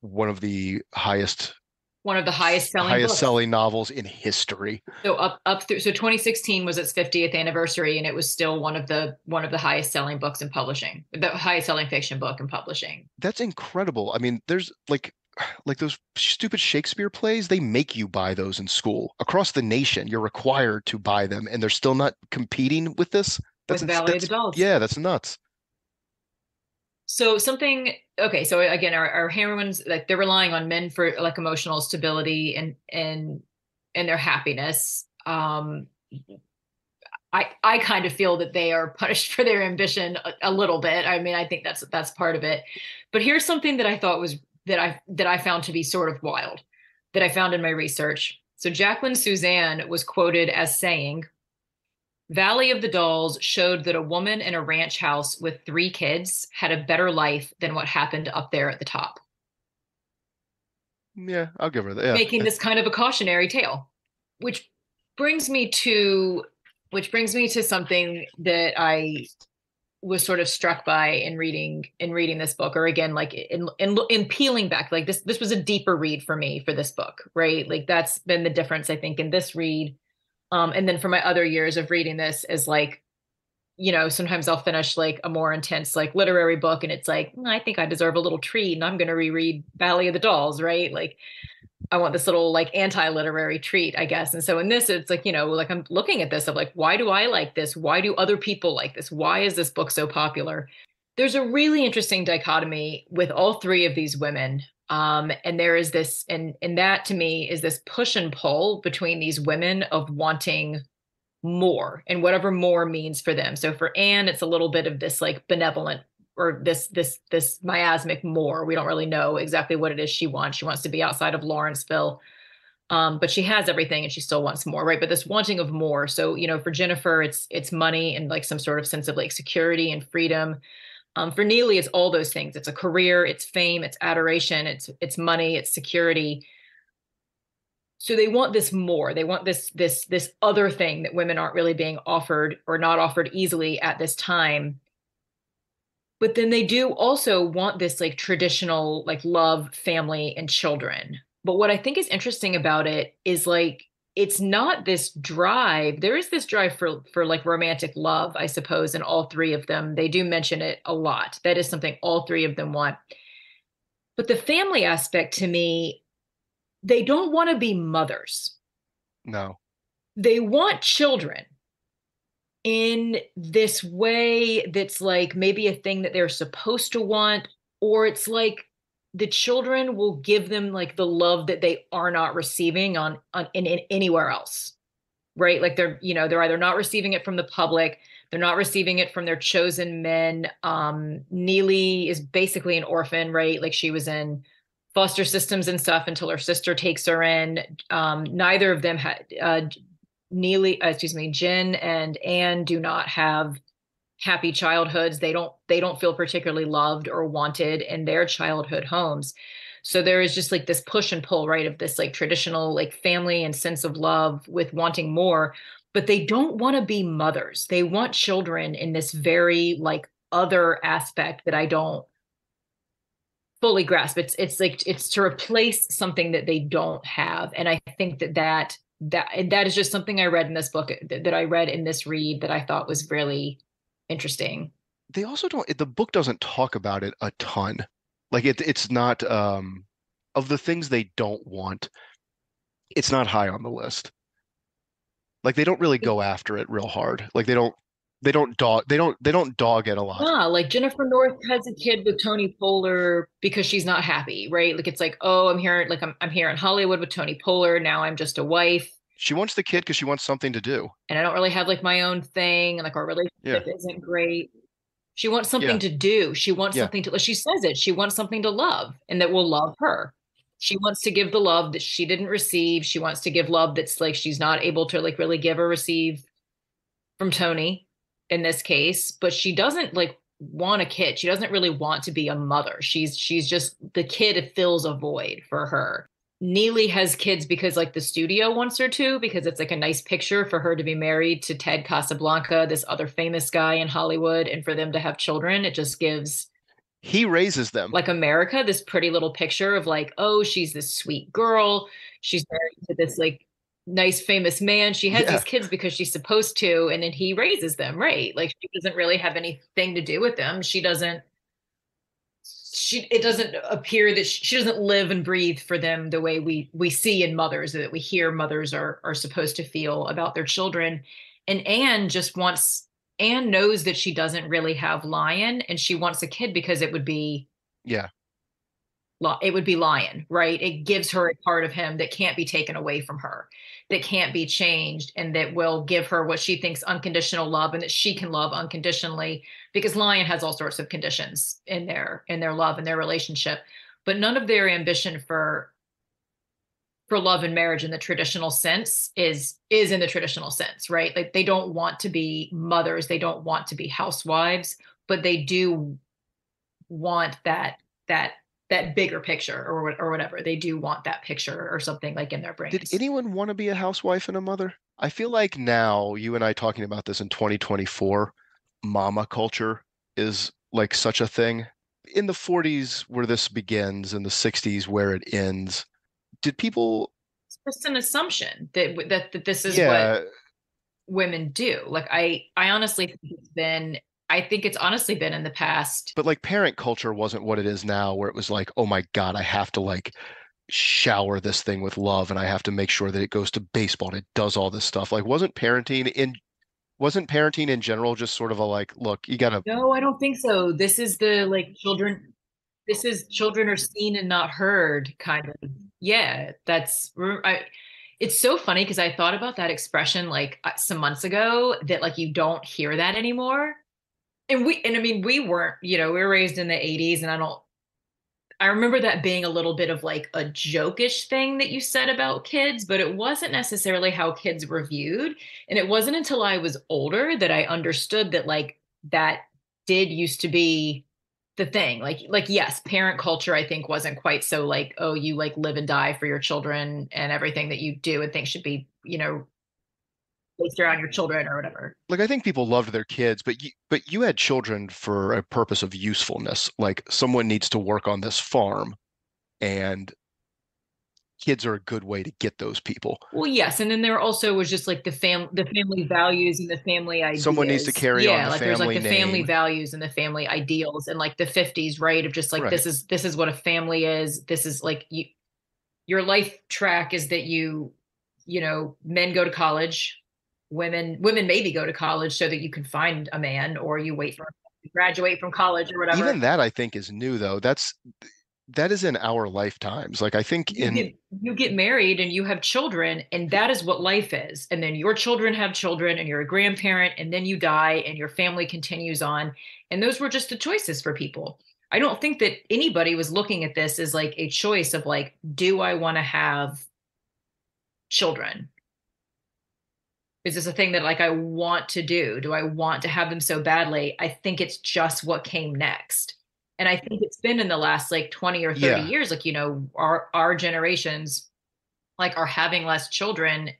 one of the highest, one of the highest selling, highest books. selling novels in history? So up up through so 2016 was its 50th anniversary, and it was still one of the one of the highest selling books in publishing, the highest selling fiction book in publishing. That's incredible. I mean, there's like like those stupid Shakespeare plays, they make you buy those in school across the nation. You're required to buy them, and they're still not competing with this. That's with Valley that's, Yeah, that's nuts. So something okay. So again, our, our heroines like they're relying on men for like emotional stability and and and their happiness. Um, I I kind of feel that they are punished for their ambition a, a little bit. I mean, I think that's that's part of it. But here's something that I thought was that I that I found to be sort of wild that I found in my research. So Jacqueline Susann was quoted as saying, Valley of the Dolls showed that a woman in a ranch house with three kids had a better life than what happened up there at the top. Yeah, I'll give her that. Yeah. Making this kind of a cautionary tale, which brings me to which brings me to something that I was sort of struck by in reading in reading this book or again like in in in peeling back like this this was a deeper read for me for this book right like that's been the difference i think in this read um and then for my other years of reading this is like you know sometimes i'll finish like a more intense like literary book and it's like mm, i think i deserve a little treat and i'm going to reread valley of the dolls right like I want this little like anti-literary treat, I guess. And so in this, it's like, you know, like I'm looking at this of like, why do I like this? Why do other people like this? Why is this book so popular? There's a really interesting dichotomy with all three of these women. Um, and there is this, and and that to me is this push and pull between these women of wanting more and whatever more means for them. So for Anne, it's a little bit of this like benevolent or this this this miasmic more. We don't really know exactly what it is she wants. She wants to be outside of Lawrenceville. Um, but she has everything and she still wants more, right? But this wanting of more. So, you know, for Jennifer, it's it's money and like some sort of sense of like security and freedom. Um, for Neely, it's all those things. It's a career, it's fame, it's adoration, it's it's money, it's security. So they want this more. They want this this this other thing that women aren't really being offered or not offered easily at this time but then they do also want this like traditional like love family and children but what i think is interesting about it is like it's not this drive. There is this drive for for like romantic love i suppose in all three of them. They do mention it a lot. That is something all three of them want. But the family aspect to me they don't want to be mothers. No. They want children in this way that's like maybe a thing that they're supposed to want or it's like the children will give them like the love that they are not receiving on, on in, in anywhere else right? Like they're you know they're either not receiving it from the public they're not receiving it from their chosen men. Um neely is basically an orphan right? Like she was in foster systems and stuff until her sister takes her in. Um neither of them had uh Neely, uh, excuse me, Jen and Anne do not have happy childhoods. They don't they don't feel particularly loved or wanted in their childhood homes. So there is just like this push and pull, right, of this like traditional like family and sense of love with wanting more, but they don't want to be mothers. They want children in this very like other aspect that I don't fully grasp. It's it's like it's to replace something that they don't have, and I think that that that that is just something I read in this book that, that I read in this read that I thought was really interesting. They also don't. The book doesn't talk about it a ton. Like it, it's not um, of the things they don't want. It's not high on the list. Like they don't really go after it real hard. Like they don't they don't dog they don't they don't dog it a lot. Yeah, like Jennifer North has a kid with Tony Polar because she's not happy, right? Like it's like, oh, I'm here, like I'm I'm here in Hollywood with Tony Polar. Now I'm just a wife. She wants the kid because she wants something to do. And I don't really have like my own thing, and like our relationship yeah. isn't great. She wants something yeah. to do. She wants yeah. something to she says it. She wants something to love and that will love her. She wants to give the love that she didn't receive. She wants to give love that's like she's not able to like really give or receive from Tony in this case, but she doesn't like want a kid. She doesn't really want to be a mother. She's she's just the kid fills a void for her. Neely has kids because like the studio wants her to because it's like a nice picture for her to be married to Ted Casablanca, this other famous guy in Hollywood, and for them to have children. It just gives he raises them like America this pretty little picture of like, oh, she's this sweet girl. She's married to this like nice famous man she has yeah. these kids because she's supposed to and then he raises them right like she doesn't really have anything to do with them she doesn't she it doesn't appear that she, she doesn't live and breathe for them the way we we see in mothers that we hear mothers are are supposed to feel about their children. And Anne just wants Anne knows that she doesn't really have Lyon and she wants a kid because it would be yeah. It would be lyon right? It gives her a part of him that can't be taken away from her that can't be changed and that will give her what she thinks unconditional love and that she can love unconditionally because lyon has all sorts of conditions in their in their love and their relationship but none of their ambition for for love and marriage in the traditional sense is is in the traditional sense right? Like they don't want to be mothers. They don't want to be housewives but they do want that that that bigger picture or or whatever. They do want that picture or something like in their brain. Did anyone want to be a housewife and a mother? I feel like now you and I talking about this in 2024, mama culture is like such a thing. In the 40s where this begins and the 60s where it ends, did people It's just an assumption that that, that this is yeah. what women do. Like I I honestly think it's been I think it's honestly been in the past. But like parent culture wasn't what it is now, where it was like, oh my God, I have to like shower this thing with love and I have to make sure that it goes to baseball and it does all this stuff. Like, wasn't parenting in wasn't parenting in general just sort of a like, look, you gotta No, I don't think so. This is the like children this is children are seen and not heard kind of. Yeah, that's I it's so funny because I thought about that expression like uh, some months ago that like you don't hear that anymore and we and I mean we weren't, you know, we were raised in the 80s and I don't I remember that being a little bit of like a jokish thing that you said about kids, but it wasn't necessarily how kids were viewed. And it wasn't until I was older that I understood that like that did used to be the thing. Like like yes, parent culture I think wasn't quite so like oh you like live and die for your children and everything that you do and think should be, you know, based around your children or whatever. Like I think people loved their kids, but you but you had children for a purpose of usefulness. Like someone needs to work on this farm and kids are a good way to get those people. Well, yes, and then there also was just like the fam the family values and the family ideas. Someone needs to carry yeah, on the like family there's like the name. family values and the family ideals and like the 50s, right? Of just like right. this is this is what a family is. This is like you your life track is that you you know, men go to college, women women maybe go to college so that you can find a man or you wait for graduate from college or whatever. Even that i think is new though. That's that is in our lifetimes. Like i think you in get, you get married and you have children and that is what life is. And then your children have children and you're a grandparent and then you die and your family continues on. And those were just the choices for people. I don't think that anybody was looking at this as like a choice of like do i want to have children is this a thing that like I want to do? Do I want to have them so badly? I think it's just what came next. and i think it's been in the last like 20 or 30 Yeah. years like you know our our generations like are having less children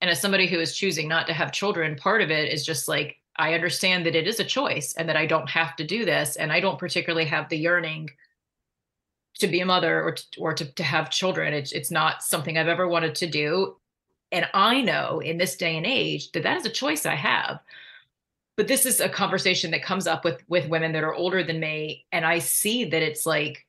and as somebody who is choosing not to have children part of it is just like i understand that it is a choice and that i don't have to do this and i don't particularly have the yearning to be a mother or to, or to, to have children it's, it's not something i've ever wanted to do and i know in this day and age that that is a choice i have. But this is a conversation that comes up with with women that are older than me and i see that it's like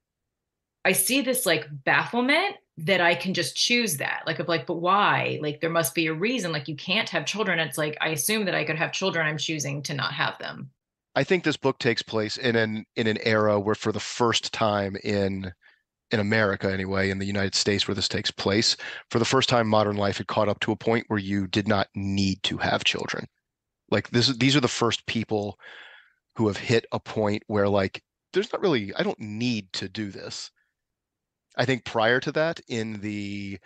i see this like bafflement that i can just choose that like of like but why? Like there must be a reason like you can't have children. It's like i assume that i could have children. I'm choosing to not have them. I think this book takes place in an in an era where for the first time in in America anyway, in the United States where this takes place, for the first time modern life had caught up to a point where you did not need to have children. Like this these are the first people who have hit a point where like there's not really I don't need to do this. I think prior to that in the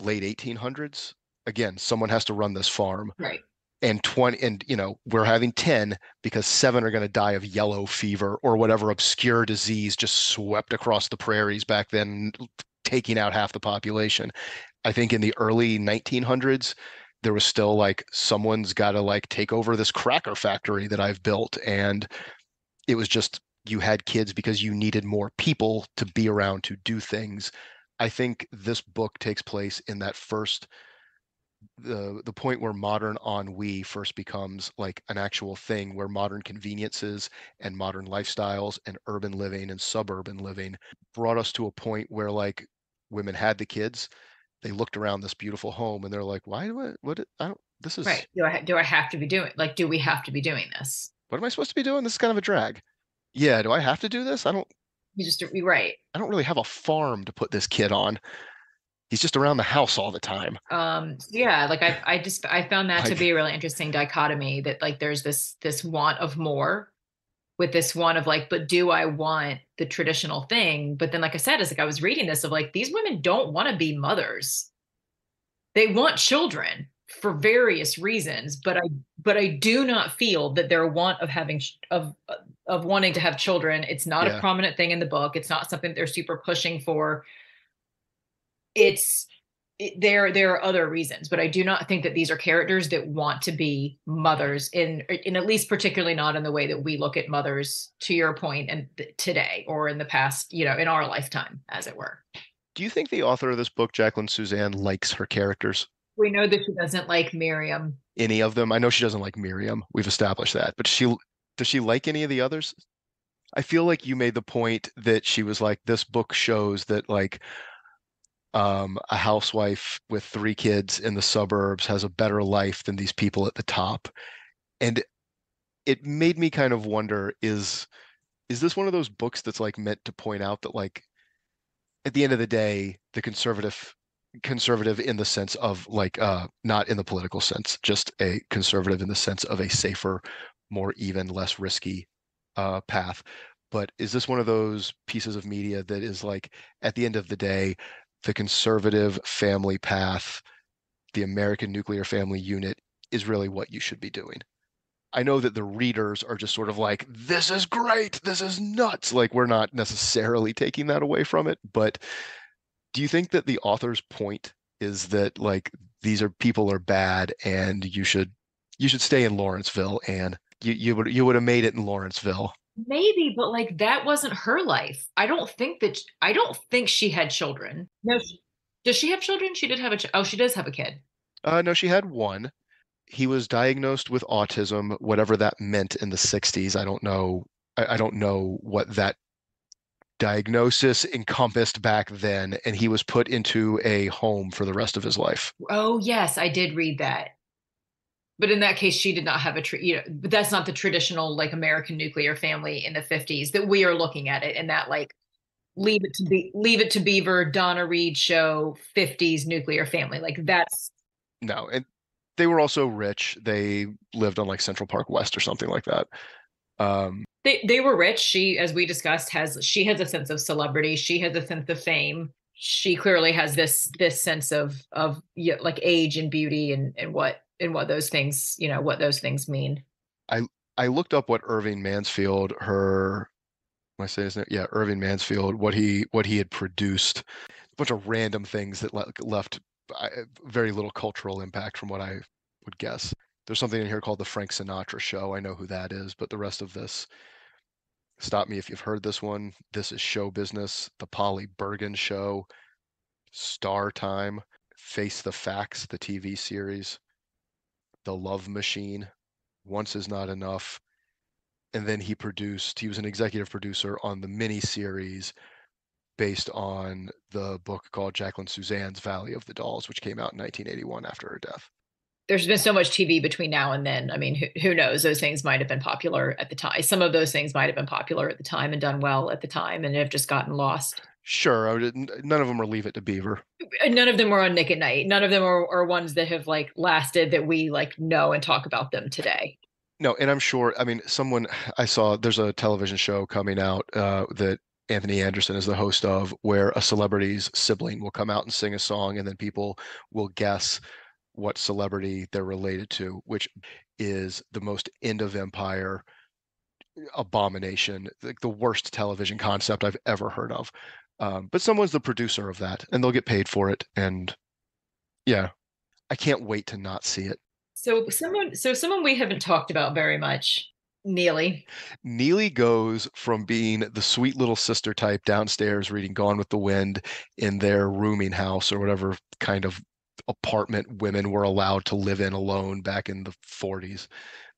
late 1800s, again, someone has to run this farm right and 20 and you know we're having 10 because seven are going to die of yellow fever or whatever obscure disease just swept across the prairies back then taking out half the population. I think in the early 1900s there was still like someone's got to like take over this cracker factory that i've built and it was just you had kids because you needed more people to be around to do things. I think this book takes place in that first the the point where modern ennui first becomes like an actual thing where modern conveniences and modern lifestyles and urban living and suburban living brought us to a point where like women had the kids they looked around this beautiful home and they're like why do i what i don't this is right do i do i have to be doing like do we have to be doing this? What am i supposed to be doing? This is kind of a drag. Yeah do i have to do this? I don't you just right. I don't really have a farm to put this kid on he's just around the house all the time. Um yeah like i i just i found that to be a really interesting dichotomy that like there's this this want of more with this one of like but do i want the traditional thing? But then like i said is like i was reading this of like these women don't want to be mothers. They want children for various reasons but i but i do not feel that their want of having of of wanting to have children it's not Yeah. a prominent thing in the book. It's not something they're super pushing for it's it, there there are other reasons but i do not think that these are characters that want to be mothers in in at least particularly not in the way that we look at mothers to your point and th- today or in the past you know in our lifetime as it were do you think the author of this book jacqueline susann likes her characters we know that she doesn't like miriam any of them. I know she doesn't like Miriam. We've established that. But she does she like any of the others? I feel like you made the point that she was like this book shows that like um a housewife with three kids in the suburbs has a better life than these people at the top. And it made me kind of wonder is is this one of those books that's like meant to point out that like at the end of the day the conservative conservative in the sense of like uh not in the political sense just a conservative in the sense of a safer more even less risky uh path but is this one of those pieces of media that is like at the end of the day the conservative family path the american nuclear family unit is really what you should be doing. I know that the readers are just sort of like this is great this is nuts. Like we're not necessarily taking that away from it but do you think that the author's point is that like these are people are bad and you should you should stay in Lawrenceville and you you would you would have made it in Lawrenceville maybe but like that wasn't her life. I don't think that i don't think she had children. No she, does she have children? She did have a ch- oh she does have a kid. Uh no she had one. He was diagnosed with autism whatever that meant in the 60s i don't know I, I don't know what that diagnosis encompassed back then and he was put into a home for the rest of his life. Oh yes, I did read that. But in that case, she did not have a, tra- you know, but that's not the traditional like American nuclear family in the 50s that we are looking at it and that like leave it to be leave it to Beaver, Donna Reed show 50s nuclear family. Like that's no and they were also rich they lived on like central park west or something like that um they they were rich. She, as we discussed, has she has a sense of celebrity. She has a sense of fame. She clearly has this this sense of of yeah, like age and beauty and and what and what those things you know what those things mean. I I looked up what Irving Mansfield, her Am I saying his name? Yeah, Irving Mansfield. What he what he had produced, a bunch of random things that le- left very little cultural impact from what I would guess. There's something in here called the Frank Sinatra Show. I know who that is, but the rest of this, stop me if you've heard this one. This is show business. The Polly Bergen Show, Star Time, Face the Facts, the TV series, The Love Machine, Once is Not Enough. And then he produced, he was an executive producer on the mini series based on the book called Jacqueline Susann's Valley of the Dolls, which came out in 1981 after her death there's been so much TV between now and then. I mean, who, who, knows? Those things might have been popular at the time. Some of those things might have been popular at the time and done well at the time and have just gotten lost. Sure. Would, none of them are Leave It to Beaver. None of them are on Nick at Nite. None of them are, are ones that have like lasted that we like know and talk about them today. No, and I'm sure. I mean, someone I saw. There's a television show coming out uh, that Anthony Anderson is the host of, where a celebrity's sibling will come out and sing a song, and then people will guess what celebrity they're related to, which is the most end of empire abomination, like the worst television concept I've ever heard of. Um, but someone's the producer of that, and they'll get paid for it. And yeah, I can't wait to not see it. So someone, so someone we haven't talked about very much, Neely. Neely goes from being the sweet little sister type downstairs reading Gone with the Wind in their rooming house or whatever kind of apartment women were allowed to live in alone back in the 40s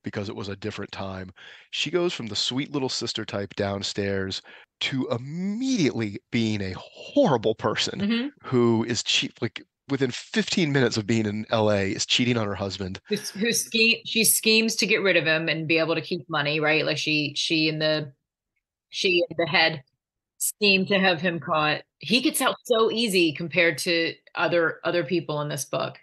because it was a different time. She goes from the sweet little sister type downstairs to immediately being a horrible person mm-hmm. who is cheap like within 15 minutes of being in LA is cheating on her husband. Who, who scheme she schemes to get rid of him and be able to keep money, right? Like she she and the she and the head scheme to have him caught. He gets out so easy compared to other other people in this book.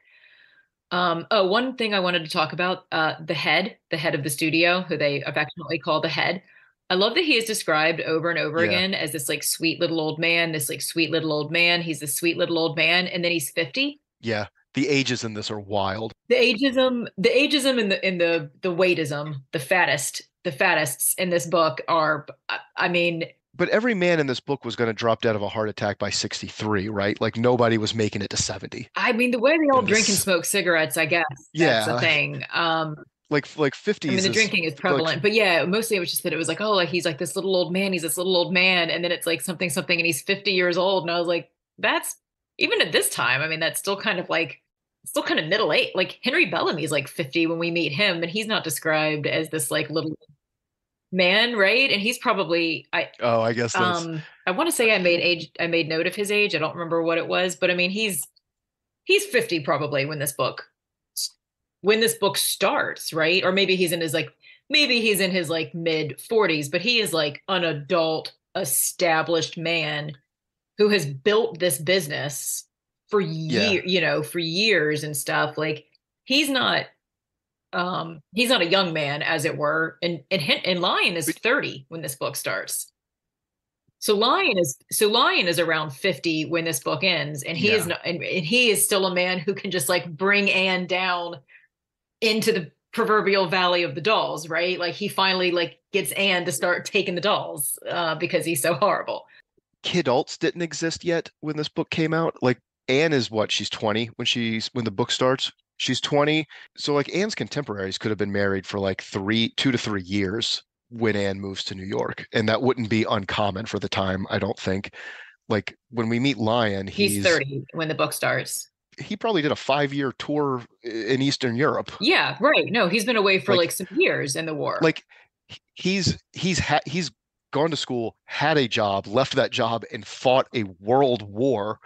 Um, oh, one thing I wanted to talk about: uh, the head, the head of the studio, who they affectionately call the head. I love that he is described over and over yeah. again as this like sweet little old man, this like sweet little old man. He's a sweet little old man, and then he's fifty. Yeah, the ages in this are wild. The ageism, the ageism, and the in the the weightism, the fattest, the fattests in this book are. I mean, but every man in this book was going to drop dead of a heart attack by 63, right? Like nobody was making it to 70. I mean, the way they all drink and smoke cigarettes, I guess. Yeah. That's the thing. Um, like like 50s. I mean, the is, drinking is prevalent, like, but yeah, mostly it was just that it was like, oh, like he's like this little old man, he's this little old man, and then it's like something something, and he's 50 years old, and I was like, that's even at this time. I mean, that's still kind of like still kind of middle age. Like Henry Bellamy's like 50 when we meet him, and he's not described as this like little man, right? And he's probably I Oh, I guess that's... um I want to say I made age I made note of his age. I don't remember what it was, but I mean he's he's 50 probably when this book when this book starts, right? Or maybe he's in his like maybe he's in his like mid 40s, but he is like an adult established man who has built this business for years, yeah. you know, for years and stuff. Like he's not um he's not a young man as it were and and, and lyon is 30 when this book starts so lyon is so lyon is around 50 when this book ends and he yeah. is not and, and he is still a man who can just like bring anne down into the proverbial valley of the dolls right like he finally like gets anne to start taking the dolls uh because he's so horrible kidults didn't exist yet when this book came out like anne is what she's 20 when she's when the book starts She's 20. So like Anne's contemporaries could have been married for like three, two to three years when Anne moves to New York. And that wouldn't be uncommon for the time, I don't think. Like when we meet Lyon, he's, he's 30 when the book starts. He probably did a five year tour in Eastern Europe. Yeah, right. No, he's been away for like, like some years in the war. Like he's he's ha- he's gone to school, had a job, left that job, and fought a world war,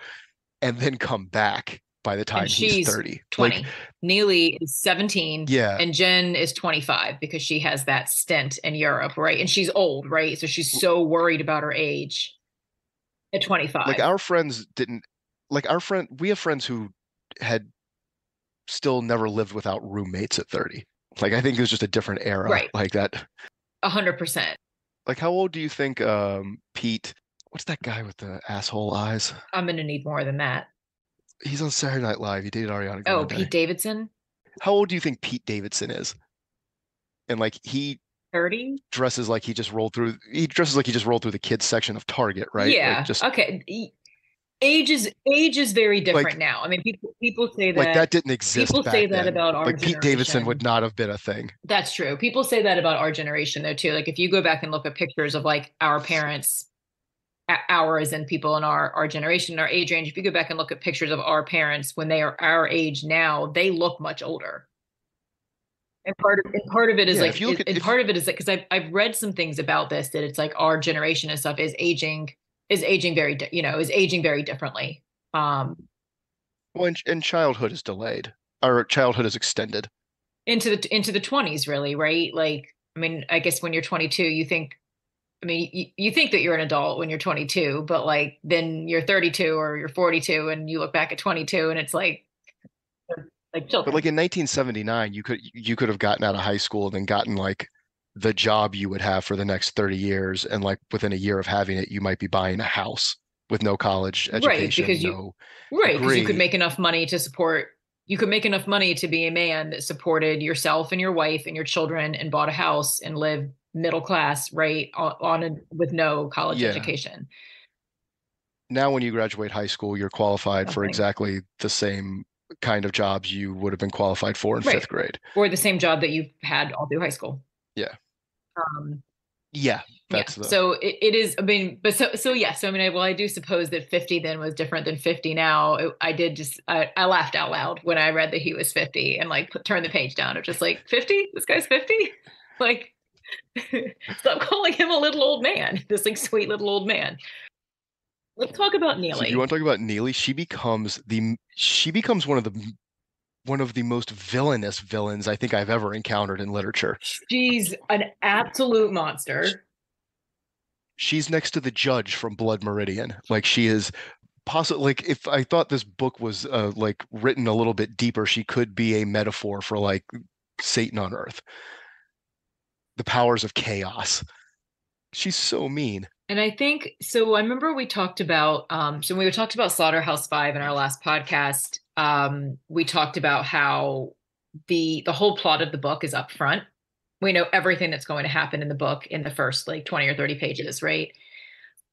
and then come back by the time she's 30. 20. Like, Neely is 17. Yeah. And Jen is 25 because she has that stint in Europe, right? And she's old, right? So she's so worried about her age at 25. Like our friends didn't like our friend we have friends who had still never lived without roommates at 30. Like I think it was just a different era right. like that. A hundred percent. Like how old do you think um Pete what's that guy with the asshole eyes? I'm gonna need more than that he's on Saturday Night Live. He dated Ariana Grande. Oh, Pete Davidson. How old do you think Pete Davidson is? And like he 30 dresses like he just rolled through. He dresses like he just rolled through the kids section of Target, right? Yeah. Like just okay. Age is age is very different now. I mean, people people say that, like that didn't exist. people say that about our like Pete Davidson would not have been a thing. That's true. People say that about our generation though too. Like if you go back and look at pictures of like our parents, ours and people in our our generation, our age range. If you go back and look at pictures of our parents when they are our age now, they look much older. And part of and part of it is Yeah, like, if you look is- at- and part of it is like because I've I've read some things about this that it's like our generation and stuff is aging is aging very di- you know is aging very differently. Um, Well, and, and childhood is delayed, or childhood is extended. into the into the 20s really right like i mean i guess when you're 22 you think i mean you, you think that you're an adult when you're 22 but like then you're 32 or you're 42 and you look back at 22 and it's like like children But like in 1979, you could you could have gotten out of high school and then gotten like the job you would have for the next 30 years, and like within a year of having it, you might be buying a house with no college education Right, because you- right because you could make enough money to support you could make enough money to be a man that supported yourself and your wife and your children and bought a house and lived middle class right on, on a, with no college Yeah. education now when you graduate high school, you're qualified for exactly the same kind of jobs you would have been qualified for in Right. fifth grade. or the same job that you've had all through high school Yeah. Um Yeah, that's yeah. the so it, it is i mean but so so yes i mean I, well i do suppose that 50 then was different than 50 now It- i did just I, I laughed out loud when i read that he was 50 and like put, turned the page down of just like 50 this guy's 50 like stop calling him a little old man this like sweet little old man let's talk about So neely you want to talk about Neely? She becomes the she becomes one of the one of the most villainous villains I think I've ever encountered in literature. she's an absolute monster She's next to the judge from Blood Meridian. Like she is possibly like if I thought this book was uh, like written a little bit deeper, she could be a metaphor for like Satan on Earth. The powers of chaos. She's so mean. And I think so. I remember we talked about um, so when we talked about Slaughterhouse Five in our last podcast. Um, we talked about how the the whole plot of the book is up front. We know everything that's going to happen in the book in the first like twenty or thirty pages, right?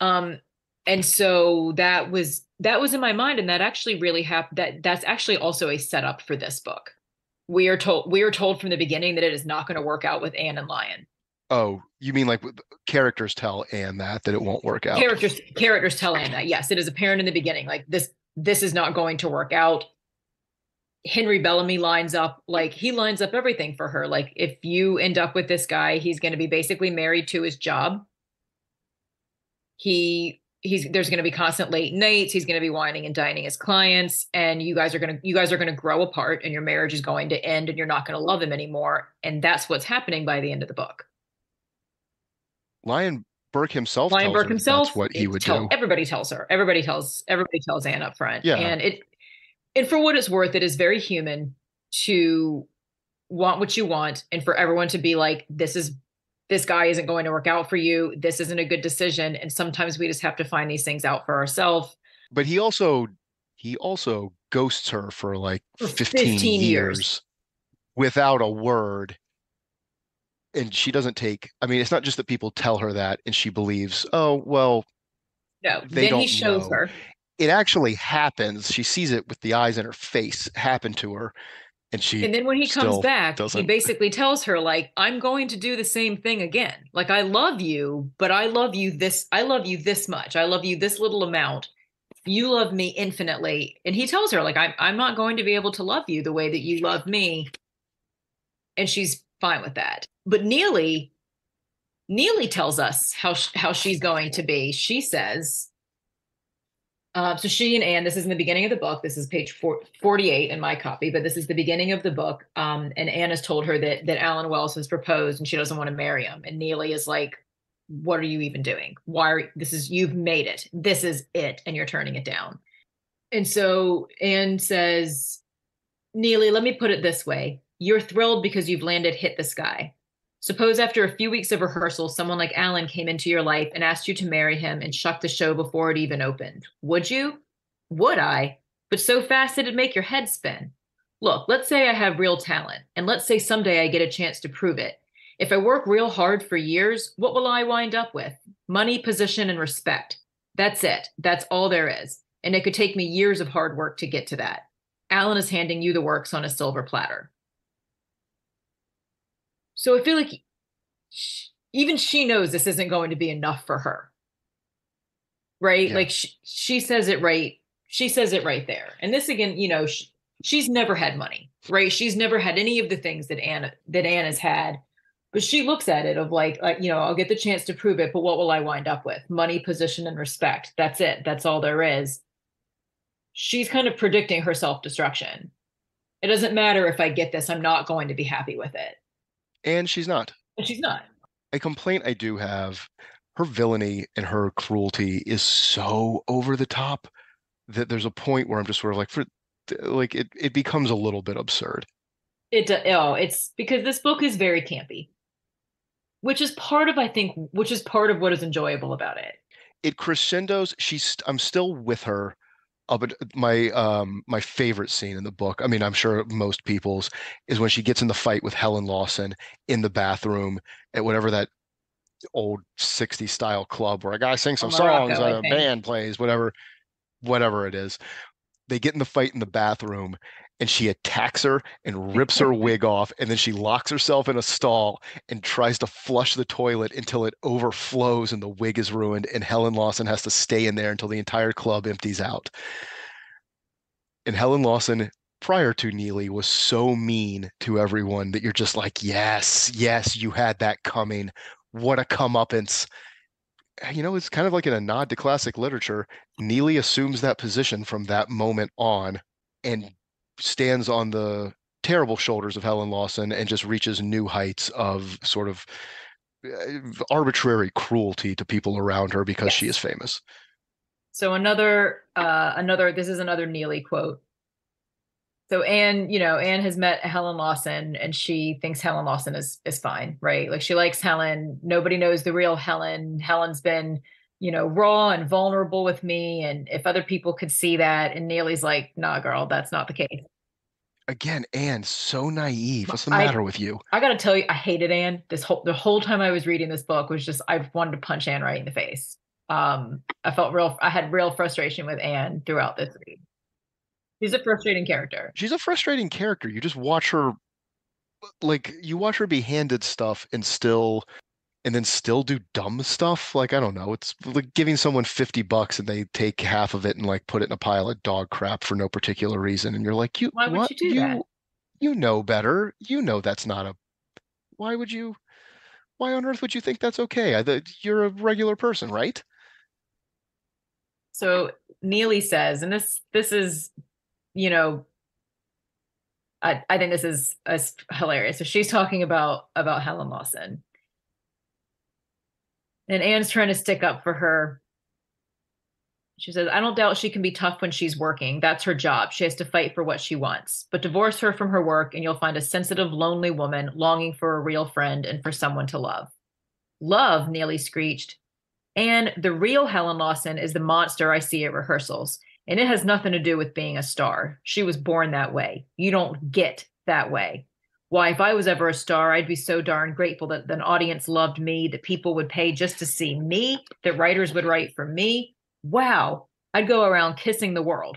Um, and so that was that was in my mind, and that actually really happened. That that's actually also a setup for this book. We are told we are told from the beginning that it is not going to work out with Anne and Lyon. Oh, you mean like characters tell Anne that that it won't work out? characters characters tell Anne that yes, it is apparent in the beginning. Like this this is not going to work out. Henry Bellamy lines up like he lines up everything for her. Like if you end up with this guy, he's going to be basically married to his job. He he's there's going to be constant late nights. He's going to be wining and dining his clients, and you guys are going to you guys are going to grow apart, and your marriage is going to end, and you're not going to love him anymore. And that's what's happening by the end of the book. Lyon Burke himself Lyon tells Burke her himself. that's what he would tell- do. Everybody tells her. Everybody tells. Everybody tells Anne up front. Yeah. And it, and for what it's worth, it is very human to want what you want, and for everyone to be like, "This is, this guy isn't going to work out for you. This isn't a good decision." And sometimes we just have to find these things out for ourselves. But he also he also ghosts her for like For 15, 15 years. years without a word. And she doesn't take I mean, it's not just that people tell her that and she believes, oh well, No. They then he shows know. her. It actually happens. She sees it with the eyes in her face happen to her. And she And then when he comes back, he doesn't. basically tells her, like, I'm going to do the same thing again. Like, I love you, but I love you this, I love you this much. I love you this little amount. You love me infinitely. And he tells her, like, I'm I'm not going to be able to love you the way that you love me. And she's fine with that. But Neely, Neely tells us how how she's going to be. She says, uh, so she and Anne, this is in the beginning of the book. This is page four, 48 in my copy, but this is the beginning of the book. Um, and Anne has told her that that Allen Wells has proposed and she doesn't want to marry him. And Neely is like, what are you even doing? Why are this is you've made it. This is it, and you're turning it down. And so Anne says, Neely, let me put it this way. You're thrilled because you've landed hit the sky. Suppose after a few weeks of rehearsal, someone like Allen came into your life and asked you to marry him and shut the show before it even opened. Would you? Would I? But so fast it'd make your head spin. Look, let's say I have real talent, and let's say someday I get a chance to prove it. If I work real hard for years, what will I wind up with? Money, position, and respect. That's it. That's all there is. And it could take me years of hard work to get to that. Alan is handing you the works on a silver platter. So I feel like she, even she knows this isn't going to be enough for her. Right? Yeah. Like she, she says it right. She says it right there. And this again, you know, she, she's never had money, right? She's never had any of the things that Anna that Anna's had but she looks at it of like, like you know i'll get the chance to prove it but what will i wind up with money position and respect that's it that's all there is she's kind of predicting her self-destruction it doesn't matter if i get this i'm not going to be happy with it and she's not and she's not a complaint i do have her villainy and her cruelty is so over the top that there's a point where i'm just sort of like for like it, it becomes a little bit absurd it uh, oh it's because this book is very campy which is part of I think which is part of what is enjoyable about it. It crescendos. She's I'm still with her. Uh, but my um my favorite scene in the book, I mean, I'm sure most people's, is when she gets in the fight with Helen Lawson in the bathroom at whatever that old 60s style club where a guy sings some songs, a band plays, whatever, whatever it is. They get in the fight in the bathroom and she attacks her and rips her wig off and then she locks herself in a stall and tries to flush the toilet until it overflows and the wig is ruined and Helen Lawson has to stay in there until the entire club empties out. And Helen Lawson prior to Neely was so mean to everyone that you're just like, yes, yes, you had that coming. What a comeuppance. You know, it's kind of like in a nod to classic literature. Neely assumes that position from that moment on and stands on the terrible shoulders of Helen Lawson and just reaches new heights of sort of uh, arbitrary cruelty to people around her because yes. she is famous. So another uh another this is another Neely quote. So Anne, you know, Anne has met Helen Lawson and she thinks Helen Lawson is is fine, right? Like she likes Helen. Nobody knows the real Helen. Helen's been you know, raw and vulnerable with me. And if other people could see that, and Neely's like, nah, girl, that's not the case. Again, Anne, so naive. What's the matter with you? I gotta tell you, I hated Anne. This whole the whole time I was reading this book was just I wanted to punch Anne right in the face. Um, I felt real I had real frustration with Anne throughout this read. She's a frustrating character. She's a frustrating character. You just watch her like you watch her be handed stuff and still and then still do dumb stuff? Like i don't know it's like giving someone 50 bucks and they take half of it and like put it in a pile of dog crap for no particular reason and you're like you why would what? you do you, that? you know better. You know that's not a why would you why on earth would you think that's okay? I, you're a regular person right? So neely says and this this is you know I, I think this is, is hilarious. So she's talking about about Helen Lawson, and Anne's trying to stick up for her. She says, I don't doubt she can be tough when she's working. That's her job. She has to fight for what she wants. But divorce her from her work, and you'll find a sensitive, lonely woman longing for a real friend and for someone to love. Love, Neely screeched. And the real Helen Lawson is the monster I see at rehearsals. And it has nothing to do with being a star. She was born that way. You don't get that way why if i was ever a star i'd be so darn grateful that an audience loved me that people would pay just to see me that writers would write for me. Wow. I'd go around kissing the world.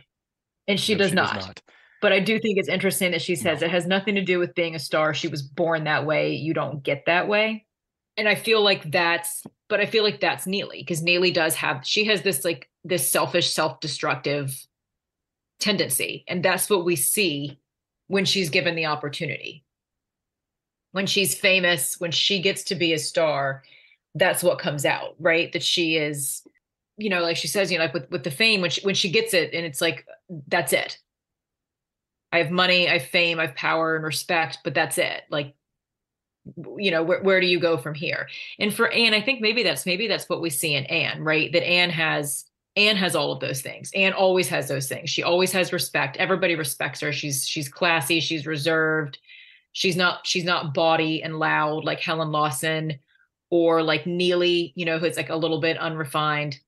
And she, no, does, she not. does, not. but i do think it's interesting that she says no. it has nothing to do with being a star. She was born that way. You don't get that way. And i feel like that's but i feel like that's neely because neely does have she has this like this selfish self-destructive tendency. And that's what we see when she's given the opportunity when she's famous, when she gets to be a star, that's what comes out, right? That she is, you know, like she says, you know, like with with the fame, when she when she gets it, and it's like that's it. I have money, I have fame, I have power and respect, but that's it. Like, you know, where where do you go from here? And for Anne, I think maybe that's maybe that's what we see in Anne, right? That Anne has Anne has all of those things. Anne always has those things. She always has respect. Everybody respects her. She's she's classy. She's reserved she's not she's not bawdy and loud like Helen Lawson or like Neely, you know, who's like a little bit unrefined.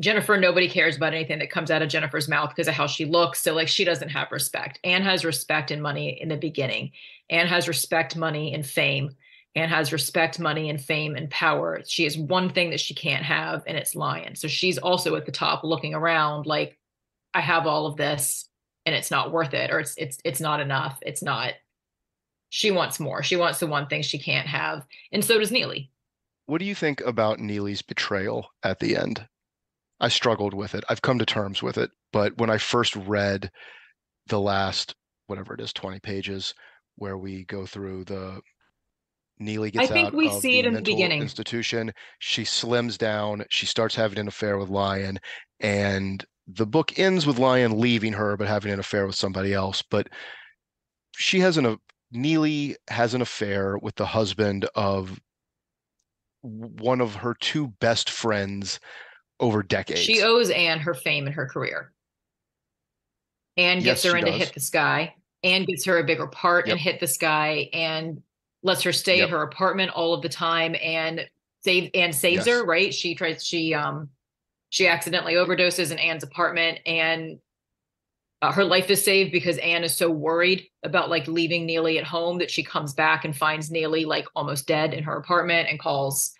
Jennifer, nobody cares about anything that comes out of Jennifer's mouth because of how she looks. So like she doesn't have respect. Anne has respect and money in the beginning. Anne has respect, money, and fame. Anne has respect, money, and fame and power. She has one thing that she can't have, and it's Lyon. So she's also at the top looking around like, I have all of this and it's not worth it, or it's it's it's not enough. It's not she wants more. She wants the one thing she can't have. And so does Neely. What do you think about Neely's betrayal at the end? I struggled with it. I've come to terms with it. But when I first read the last, whatever it is, 20 pages, where we go through the Neely gets I think out we of see it in the beginning. institution. She slims down. She starts having an affair with Lyon, and the book ends with Lyon leaving her but having an affair with somebody else. But she has an Neely has an affair with the husband of one of her two best friends over decades. She owes Anne her fame and her career. Anne gets Yes, her into does. Hit the Sky. Anne gets her a bigger part in Hit the Sky and lets her stay Yep. at her apartment all of the time and save and saves Yes. her, right? She tries she um she accidentally overdoses in Anne's apartment and uh, her life is saved because Anne is so worried about like leaving Neely at home that she comes back and finds Neely like almost dead in her apartment and calls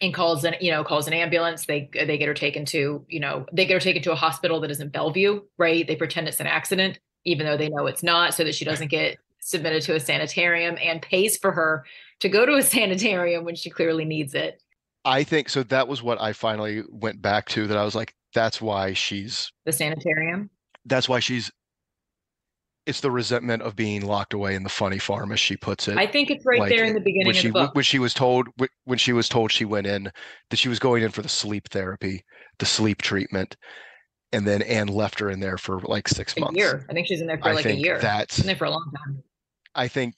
and calls an you know calls an ambulance. They they get her taken to you know they get her taken to a hospital that is in Bellevue, right? They pretend it's an accident even though they know it's not, so that she doesn't get submitted to a sanitarium and pays for her to go to a sanitarium when she clearly needs it. I think so. That was what I finally went back to. That I was like, that's why she's. The sanitarium. That's why she's. It's the resentment of being locked away in the funny farm, as she puts it. I think it's right like, there in the beginning when of she the book. when she was told when she was told she went in that she was going in for the sleep therapy, the sleep treatment, and then Anne left her in there for like six a months. year. I think she's in there for I like a year. that's in there for a long time. I think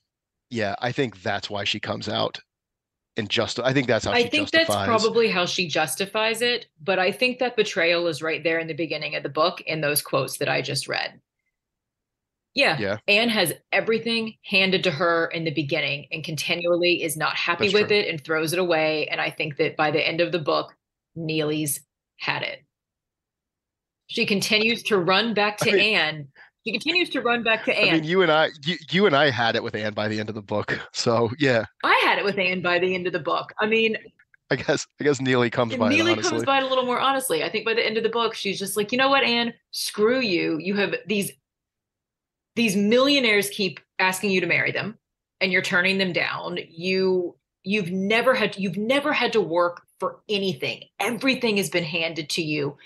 yeah, I think that's why she comes out and just I think that's how I think that's probably how she justifies it, but I think that betrayal is right there in the beginning of the book in those quotes that I just read. Yeah. Yeah. Anne has everything handed to her in the beginning and continually is not happy That's with true. it and throws it away. And I think that by the end of the book, Neely's had it. She continues to run back to I mean- Anne. She continues to run back to I Anne. mean, you and I, you, you and I had it with Anne by the end of the book. So yeah, I had it with Anne by the end of the book. I mean, I guess I guess Neely comes by it Neely honestly. comes by it a little more honestly. I think by the end of the book, she's just like, you know what, Anne, screw you. You have these these millionaires keep asking you to marry them, and you're turning them down. You you've never had you've never had to work for anything. Everything has been handed to you.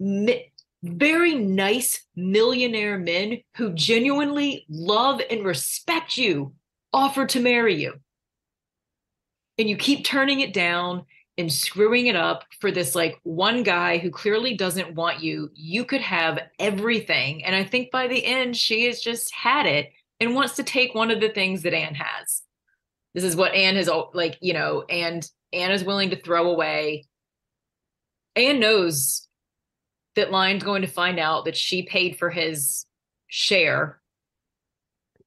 Mi- very nice millionaire men who genuinely love and respect you offer to marry you. And you keep turning it down and screwing it up for this like one guy who clearly doesn't want you. You could have everything. And I think by the end, she has just had it and wants to take one of the things that Anne has. This is what Anne has like, you know, and Anne is willing to throw away. Anne knows that Lyon's going to find out that she paid for his share.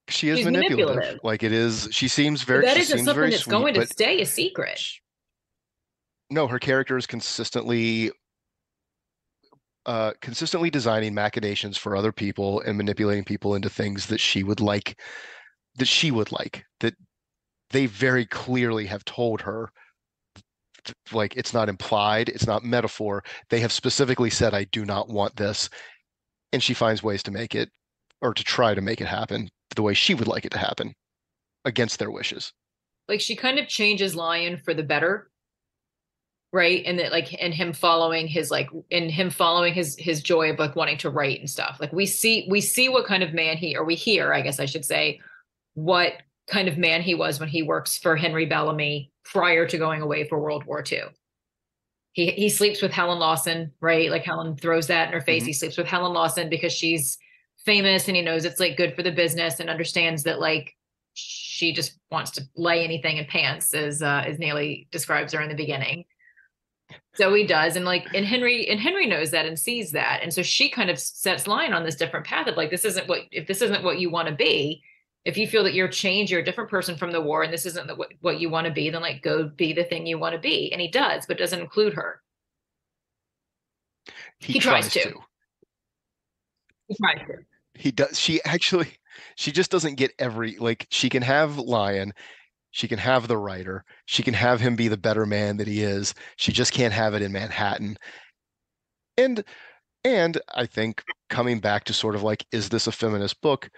she is manipulative. manipulative. Like it is. She seems very. But that she isn't something that's sweet, going to stay a secret. sh- no, her character is consistently. Uh, consistently designing machinations for other people and manipulating people into things that she would like, that she would like, that they very clearly have told her like it's not implied it's not metaphor they have specifically said i do not want this and she finds ways to make it or to try to make it happen the way she would like it to happen against their wishes like she kind of changes Lyon for the better. Right. And that like and him following his like and him following his his joy of like wanting to write and stuff. Like we see we see what kind of man he or we hear, I guess I should say, what kind of man he was when he works for Henry Bellamy prior to going away for World War II. He he sleeps with Helen Lawson, right? Like Helen throws that in her face. Mhm. He sleeps with Helen Lawson because she's famous and he knows it's like good for the business and understands that like she just wants to lay anything in pants as uh as Neely describes her in the beginning. So he does and like and Henry and Henry knows that and sees that and so she kind of sets Lyon on this different path of like this isn't what if this isn't what you want to be if you feel that you're changed you're a different person from the war and this isn't the, what, what you want to be then like go be the thing you want to be and he does but doesn't include her he, He tries to. he tries to he does she actually she just doesn't get every like she can have lyon She can have the writer. She can have him be the better man that he is. She just can't have it in Manhattan. And and I think coming back to sort of like, is this a feminist book?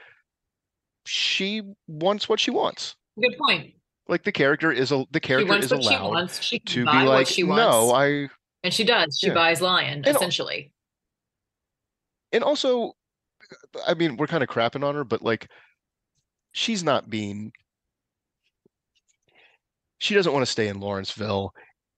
She wants what she wants. Good point. Like the character is a the She character wants is what she allowed wants. She can to buy be what like, she wants. no, I and she does. She Yeah. buys Lyon, And al- essentially. and also I mean, we're kind of crapping on her, but like she's not being she doesn't want to stay in Lawrenceville.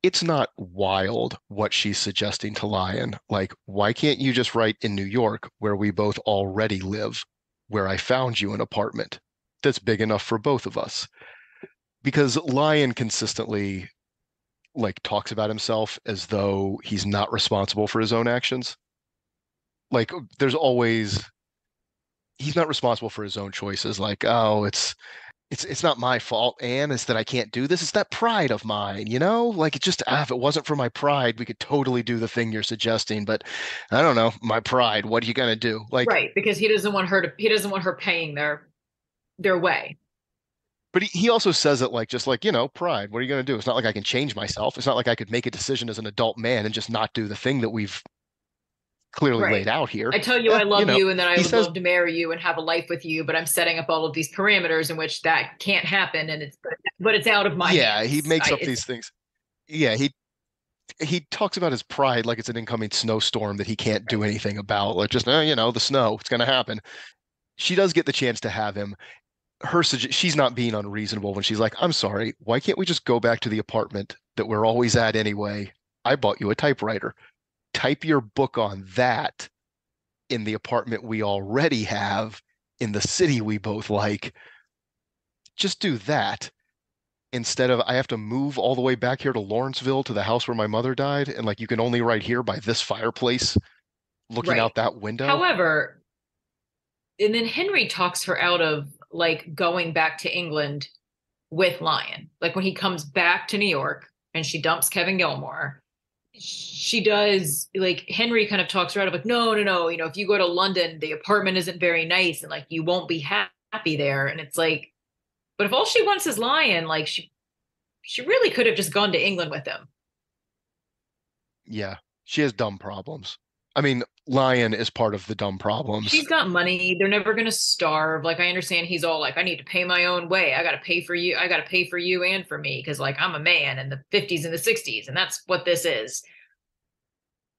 It's not wild what she's suggesting to Lyon. Like, why can't you just write in New York where we both already live, where I found you an apartment that's big enough for both of us? Because Lyon consistently like talks about himself as though he's not responsible for his own actions. Like there's always he's not responsible for his own choices. Like, oh, it's it's it's not my fault, Anne. It's that I can't do this. It's that pride of mine, you know. Like it just ah, if it wasn't for my pride, we could totally do the thing you're suggesting. But I don't know, my pride. What are you gonna do? Like, right, because he doesn't want her to he doesn't want her paying their their way. but he, he also says it like just like you know, pride. What are you gonna do? It's not like I can change myself. It's not like I could make a decision as an adult man and just not do the thing that we've clearly Right. laid out here. I tell you I you love know, you and that I would says- love to marry you and have a life with you, but I'm setting up all of these parameters in which that can't happen and it's but it's out of my yeah, he makes I- up these things. Yeah, he he talks about his pride like it's an incoming snowstorm that he can't do anything about. Like just eh, you know, the snow, it's gonna happen. She does get the chance to have him. Her she's not being unreasonable when she's like, "I'm sorry, why can't we just go back to the apartment that we're always at anyway? I bought you a typewriter. Type your book on that in the apartment we already have in the city we both like. Just do that." instead of I have to move all the way back here to Lawrenceville to the house where my mother died, and like you can only write here by this fireplace, looking Right. out that window. However, and then Henry talks her out of like going back to England with Lyon. Like when he comes back to New York and she dumps Kevin Gilmore, she does like Henry kind of talks her out of like, no, no, no, you know, if you go to London, the apartment isn't very nice and like you won't be ha- happy there. And it's like, but if all she wants is Lyon, like she she really could have just gone to England with him. yeah, she has dumb problems. I mean, Lyon is part of the dumb problems. She's got money. They're never going to starve. Like I understand he's all like I need to pay my own way. I got to pay for you. I got to pay for you and for me cuz like I'm a man in the 50s and the 60s and that's what this is.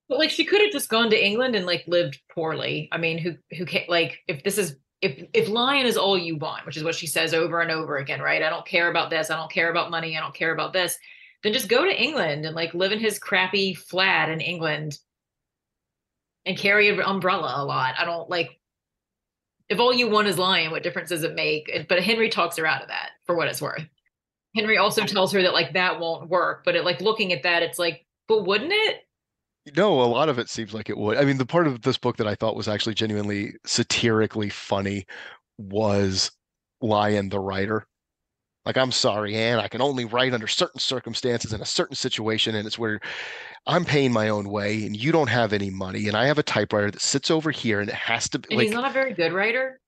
But like she could have just gone to England and like lived poorly. I mean, who who can like if this is if if lyon is all you want, which is what she says over and over again, right? I don't care about this. I don't care about money. I don't care about this. Then just go to England and like live in his crappy flat in England and carry an umbrella a lot. I don't like if all you want is lyon, what difference does it make? But Henry talks her out of that for what it's worth. Henry also tells her that like that won't work, but it like looking at that, it's like, but wouldn't it? No, a lot of it seems like it would. I mean, the part of this book that I thought was actually genuinely satirically funny was Lyon the writer. Like, I'm sorry, Anne, I can only write under certain circumstances in a certain situation, and it's where I'm paying my own way, and you don't have any money, and I have a typewriter that sits over here, and it has to be And like he's not a very good writer.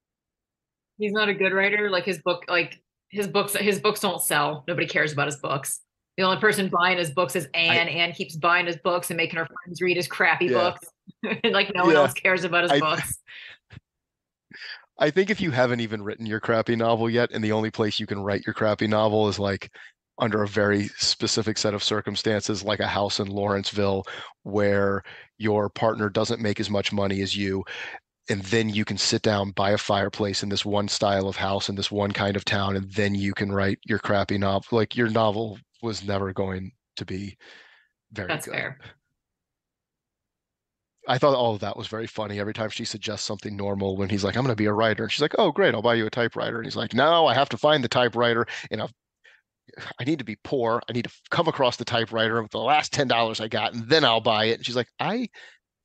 He's not a good writer. Like his book, like his books, his books don't sell. Nobody cares about his books. The only person buying his books is Anne. Anne keeps buying his books and making her friends read his crappy Yeah. books. and like no one else cares about his I- books. I think if you haven't even written your crappy novel yet, and the only place you can write your crappy novel is like under a very specific set of circumstances, like a house in Lawrenceville where your partner doesn't make as much money as you, and then you can sit down by a fireplace in this one style of house in this one kind of town, and then you can write your crappy novel. Like your novel was never going to be very That's good. fair. I thought all of that was very funny. Every time she suggests something normal, when he's like, "I'm going to be a writer," and she's like, "Oh, great, I'll buy you a typewriter," and he's like, "No, I have to find the typewriter, and I've, I need to be poor. I need to come across the typewriter with the last ten dollars I got, and then I'll buy it." And she's like, "I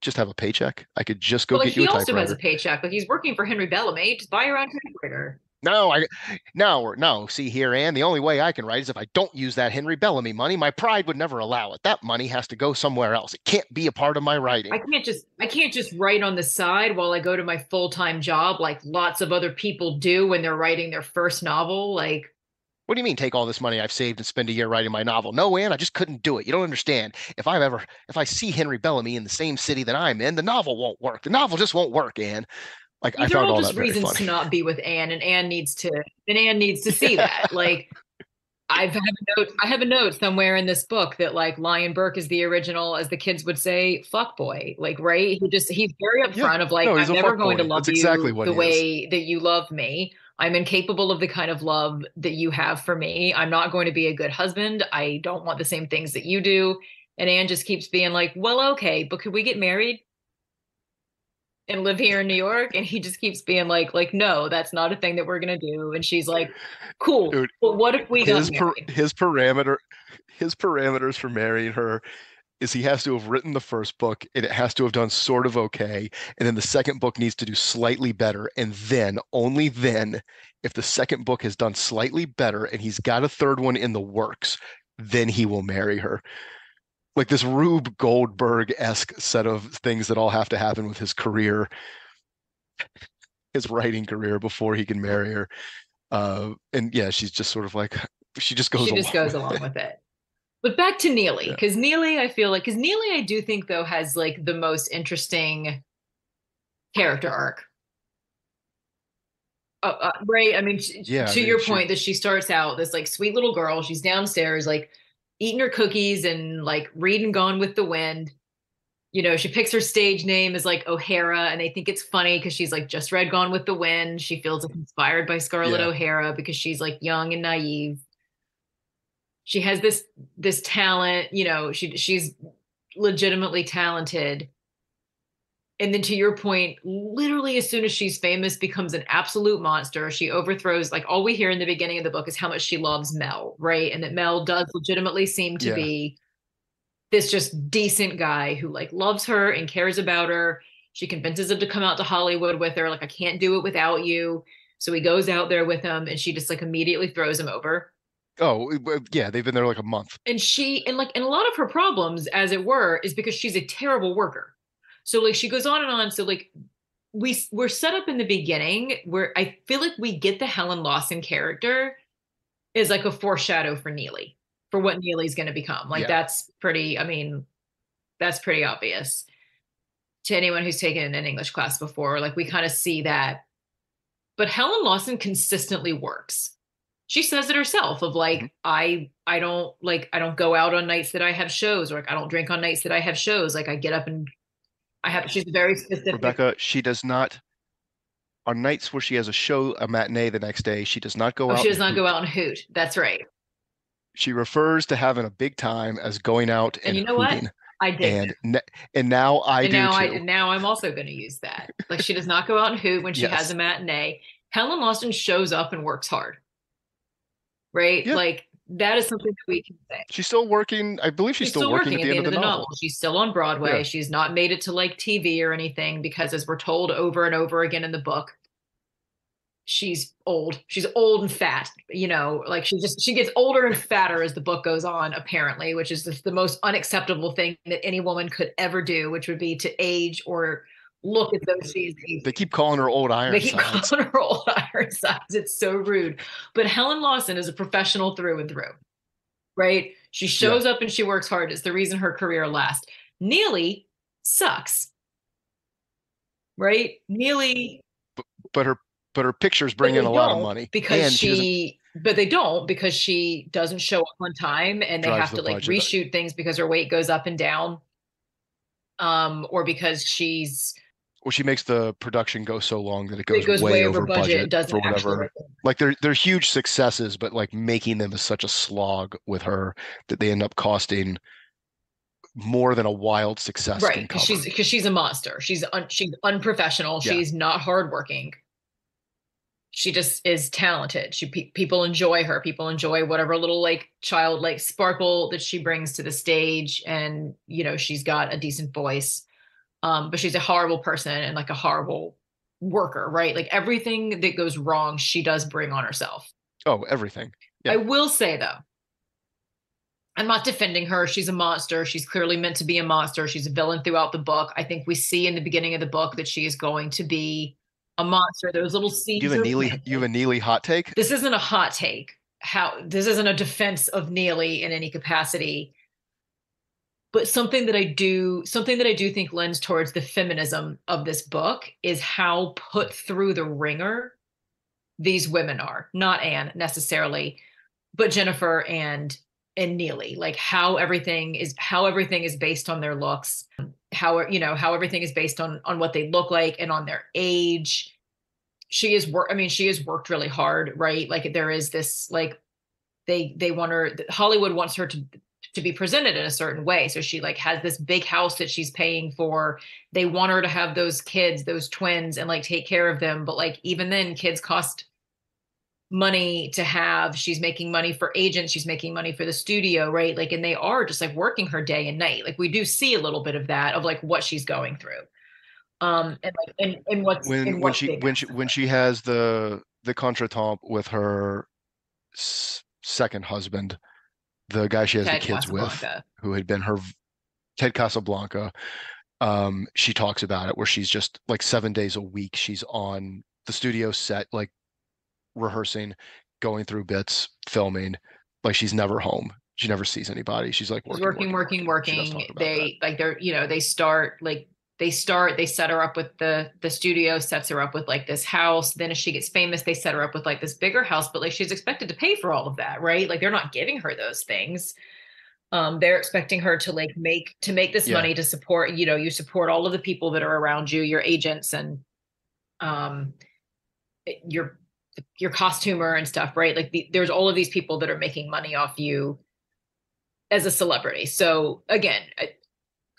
just have a paycheck. I could just go like get you he also has a paycheck. Like he's working for Henry Bellamy. Just buy your own typewriter. No, I no, no. See here, Anne. The only way I can write is if I don't use that Henry Bellamy money. My pride would never allow it. That money has to go somewhere else. It can't be a part of my writing. I can't just I can't just write on the side while I go to my full-time job like lots of other people do when they're writing their first novel. Like What do you mean take all this money I've saved and spend a year writing my novel? No, Anne, I just couldn't do it. You don't understand. If I've ever if I see Henry Bellamy in the same city that I'm in, the novel won't work. The novel just won't work, Anne. Like I These are found all all just reasons funny. to not be with Anne, and Anne needs to, and Anne needs to see that. Like, I've have a note. I have a note somewhere in this book that like Lyon Burke is the original, as the kids would say, fuck boy. Like, right? He just he's very upfront of like, no, I'm never going to love That's you exactly what the he is. way that you love me. I'm incapable of the kind of love that you have for me. I'm not going to be a good husband. I don't want the same things that you do. And Anne just keeps being like, well, okay, but could we get married? And live here in New York. And he just keeps being like, like, no, that's not a thing that we're gonna do. And she's like, cool. Dude, but what if we his per, his parameter his parameters for marrying her is he has to have written the first book and it has to have done sort of okay and then the second book needs to do slightly better and then only then if the second book has done slightly better and he's got a third one in the works then he will marry her like this rube goldberg-esque set of things that all have to happen with his career his writing career before he can marry her uh and yeah she's just sort of like she just goes she just along goes with along it. with it. But back to Neely, Yeah. because Neely, I feel like, because Neely, I do think though has like the most interesting character arc. Uh, uh, right? I mean, sh- Yeah, I to mean, your she- point, that she starts out this like sweet little girl. She's downstairs, like eating her cookies and like reading Gone with the Wind. You know, she picks her stage name as like O'Hara, and they think it's funny because she's like just read Gone with the Wind. She feels inspired by Scarlett Yeah. O'Hara because she's like young and naive she has this this talent you know she she's legitimately talented and then to your point literally as soon as she's famous becomes an absolute monster. She overthrows like all we hear in the beginning of the book is how much she loves mel right? And that mel does legitimately seem to Yeah. be this just decent guy who like loves her and cares about her. She convinces him to come out to hollywood with her like i can't do it without you. So he goes out there with him and she just like immediately throws him over. Oh, yeah, they've been there like a month. and she and like and a lot of her problems as it were is because she's a terrible worker so like she goes on and on. So like we we're set up in the beginning where i feel like we get the helen lawson character is like a foreshadow for neely for what neely's going to become. Like Yeah. that's pretty i mean that's pretty obvious to anyone who's taken an english class before. Like we kind of see that. But helen lawson consistently works. She says it herself of like Mhm. i i don't like i don't go out on nights that i have shows or like i don't drink on nights that i have shows. Like i get up and i have she's very specific Rebecca, she does not. On nights where she has a show, a matinee the next day, she does not go oh, out. she does not go out and hoot that's right She refers to having a big time as going out and, and you know what i did And and now I and do now too. i now i'm also going to use that like she does not go out and hoot when she Yes. has a matinee helen lawson shows up and works hard right Yeah. like that is something that we can say She's still working. I believe she's, still, working, at the end, of the, novel. She's still on Broadway. Yeah. She's not made it to like TV or anything because, as we're told over and over again in the book, she's old. She's old and fat. You know, like she just she gets older and fatter as the book goes on. Apparently, which is the, the most unacceptable thing that any woman could ever do, which would be to age or look at though she's. They keep calling her old iron They keep sides. calling her old iron sides. It's so rude. But Helen Lawson is a professional through and through, right? She shows up and she works hard. It's the reason her career lasts. Neely sucks, right? Neely but her but her pictures bring in a lot of money because and she, doesn't- but they don't because she doesn't show up on time and they have to the like budget up. reshoot things because her weight goes up and down um or because she's well, she makes the production go so long that it it goes, goes way, way over budget, budget, it doesn't for whatever. Like they're they're huge successes, but like making them is such a slog with her that they end up costing more than a wild success right because she's because she's a monster. She's un, she's unprofessional. Yeah. she's not hardworking. She just is talented. She pe- people enjoy her. People enjoy whatever little like childlike sparkle that she brings to the stage and you know she's got a decent voice um but she's a horrible person and like a horrible worker right like everything that goes wrong she does bring on herself oh, everything. Yeah. I will say though, I'm not defending her. She's a monster. She's clearly meant to be a monster. She's a villain throughout the book. I think we see in the beginning of the book that she is going to be a monster. Those little seeds. You have a Neely you have a Neely hot take? This isn't a hot take. how this isn't a defense of Neely in any capacity, but something that I do something that I do think lends towards the feminism of this book is how put through the ringer these women are. Not Anne necessarily, but Jennifer and and Neely, like how everything is how everything is based on their looks, how you know how everything is based on on what they look like and on their age. She is work. I mean, she has worked really hard, right? Like there is this like they they want her. Hollywood wants her to to be presented in a certain way. So she like has this big house that she's paying for. They want her to have those kids, those twins, and like take care of them. But like even then, kids cost money to have she's making money for agents she's making money for the studio right like and they are just like working her day and night like we do see a little bit of that of like what she's going through um and like and, and what's when and when she when she when she has the the contretemps with her s- second husband the guy she has Ted the kids with who had been her ted casablanca um she talks about it where she's just like seven days a week she's on the studio set like rehearsing going through bits filming like she's never home she never sees anybody she's like working working, working, working. talk about that. They like they're you know they start like they start they set her up with the the studio sets her up with like this house. Then as she gets famous, they set her up with like this bigger house. But like she's expected to pay for all of that, right? Like they're not giving her those things. Um, they're expecting her to like make to make this Yeah. money to support. You know, you support all of the people that are around you, your agents and um your your costumer and stuff, right? Like the, there's all of these people that are making money off you as a celebrity. So again, I-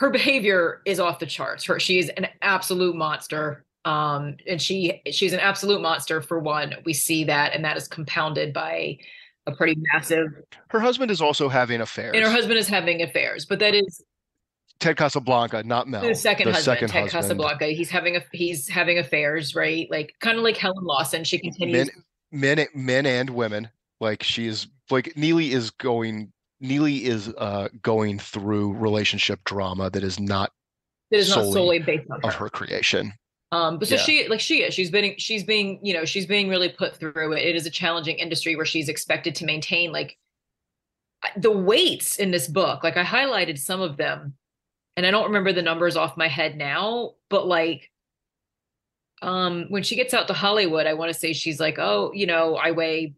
her behavior is off the charts. Her she is an absolute monster. Um, and she she's an absolute monster for one. We see that, and that is compounded by a pretty massive. her husband is also having affairs And her husband is having affairs, but that is ted casablanca not mel the second the husband, second Ted husband. Casablanca. He's having a he's having affairs, right? Like kind of like Helen Lawson. She continues. men men men and women like she is like neely is going neely is uh going through relationship drama that is not that is not solely solely based on of her. her creation Um, but so Yeah. she like she is. She's been she's being you know she's being really put through it. It is a challenging industry where she's expected to maintain like the weights in this book. Like I highlighted some of them, and I don't remember the numbers off my head now. But like, um, when she gets out to Hollywood, I want to say she's like, oh, you know, I weigh,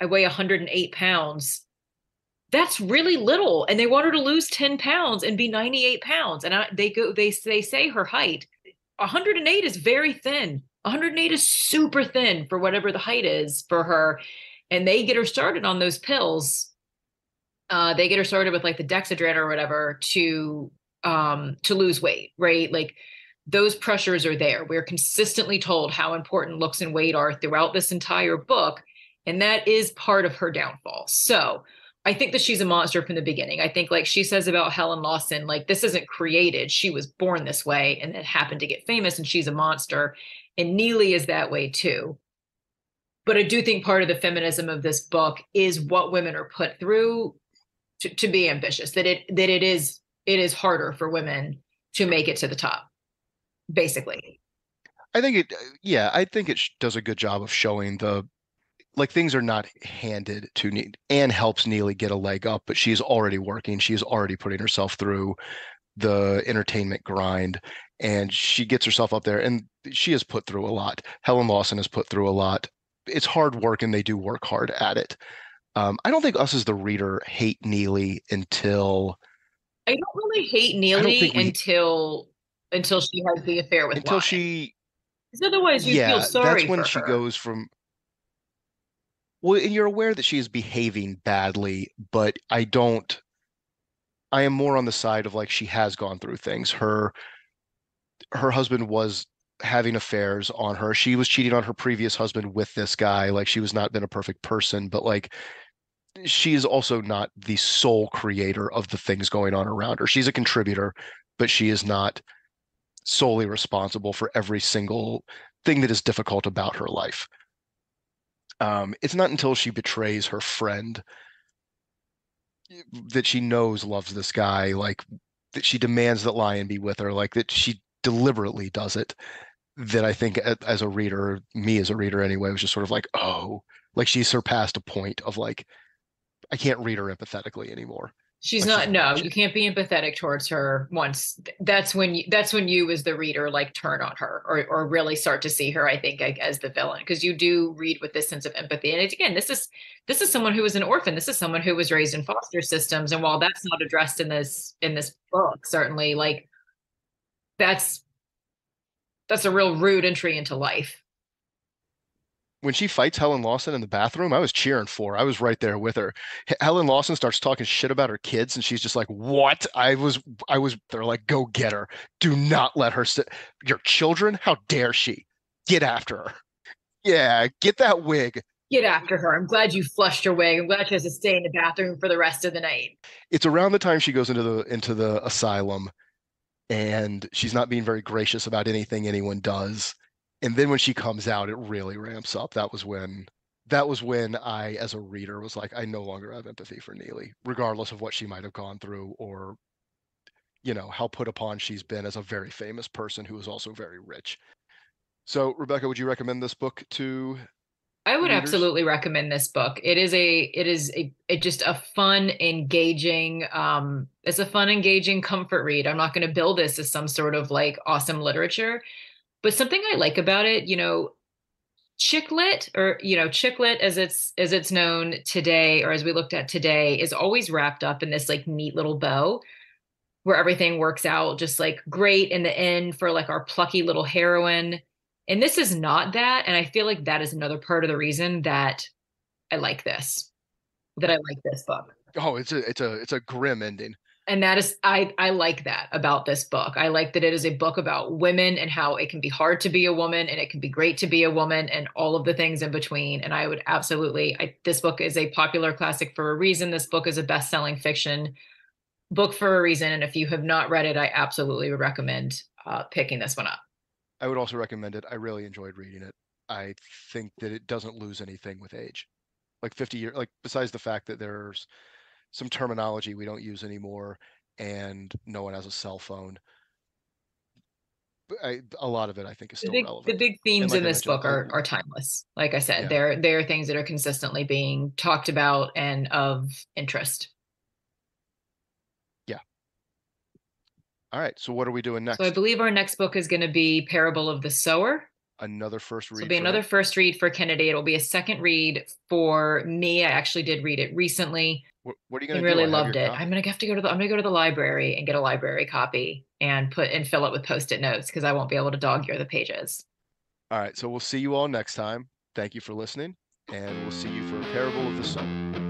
I weigh 108 pounds. That's really little, and they want her to lose 10 pounds and be 98 pounds. And I, they go, they they say her height 108 is very thin. 108 is super thin for whatever the height is for her. And they get her started on those pills. Uh, they get her started with like the Dexedrine or whatever to um to lose weight, right? Like those pressures are there. We're consistently told how important looks and weight are throughout this entire book. And that is part of her downfall. So I think that she's a monster from the beginning. I think, like she says about Helen Lawson, like this isn't created. She was born this way and then happened to get famous, and she's a monster. And Neely is that way too. But I do think part of the feminism of this book is what women are put through to, to be ambitious. That it that it is it is harder for women to make it to the top, basically. i think it yeah i think it does a good job of showing the like things are not handed to Ne- Anne helps Neely get a leg up, but she's already working. She's already putting herself through the entertainment grind and she gets herself up there and she has put through a lot. Helen Lawson has put through a lot. It's hard work and they do work hard at it. Um, I don't think us as the reader hate Neely until I don't really hate Neely we- until until she has the affair with until Lyon. she 'Cause otherwise you yeah, feel sorry that's when she her. goes from well, and you're aware that she is behaving badly, but I don't I am more on the side of like she has gone through things. Her her husband was having affairs on her. She was cheating on her previous husband with this guy. Like she was not been a perfect person, but like she is also not the sole creator of the things going on around her. She's a contributor, but she is not solely responsible for every single thing that is difficult about her life. Um, it's not until she betrays her friend that she knows loves this guy, like that she demands that Lyon be with her, like that she deliberately does it. that I think as a reader, me as a reader anyway, was just sort of like, oh, like she surpassed a point of like, I can't read her empathetically anymore. She's not. No, you can't be empathetic towards her. Once that's when you. That's when you, as the reader, like turn on her or or really start to see her. I think like, as the villain because you do read with this sense of empathy. And it's, again, this is this is someone who was an orphan. This is someone who was raised in foster systems. And while that's not addressed in this in this book, certainly like that's that's a real rude entry into life when she fights Helen Lawson in the bathroom, I was cheering for. Her. I was right there with her. Helen Lawson starts talking shit about her kids, and she's just like, "What?" I was, I was. They're like, "Go get her! Do not let her sit. Your children? How dare she? Get after her! Yeah, get that wig." Get after her. I'm glad you flushed her wig. I'm glad she has to stay in the bathroom for the rest of the night. It's around the time she goes into the into the asylum, and she's not being very gracious about anything anyone does and then when she comes out it really ramps up that was when that was when i as a reader was like i no longer have empathy for neely regardless of what she might have gone through or you know how put upon she's been as a very famous person who is also very rich so rebecca would you recommend this book to I would readers? absolutely recommend this book. It is a it is a it just a fun, engaging, um, it's a fun, engaging comfort read. I'm not going to build this as some sort of like awesome literature, but something I like about it, you know, chick lit or you know chick lit as it's as it's known today or as we looked at today is always wrapped up in this like neat little bow where everything works out just like great in the end for like our plucky little heroine. And this is not that and i feel like that is another part of the reason that i like this that i like this book. Oh it's a it's a it's a grim ending and that is i i like that about this book. I like that it is a book about women and how it can be hard to be a woman and it can be great to be a woman and all of the things in between. And i would absolutely I, this book is a popular classic for a reason. This book is a best-selling fiction book for a reason. And if you have not read it i absolutely would recommend uh, picking this one up. I would also recommend it. I really enjoyed reading it. I think that it doesn't lose anything with age. Like 50 years like besides the fact that there's some terminology we don't use anymore, and no one has a cell phone. I, a lot of it, I think, is still the big, relevant. The big themes like in this book are, are timeless. Like I said, yeah. they're they're things that are consistently being talked about and of interest. Yeah. All right. So what are we doing next? So I believe our next book is going to be Parable of the Sower another first read. It'll be another first read for Kennedy. It'll be a second read for me. I actually did read it recently. What, what are you going to do? Really loved it. Copy? I'm going to have to go to the. I'm going to go to the library and get a library copy and put and fill it with post-it notes because I won't be able to dog ear the pages. All right. So we'll see you all next time. Thank you for listening, and we'll see you for a Parable of the Sower.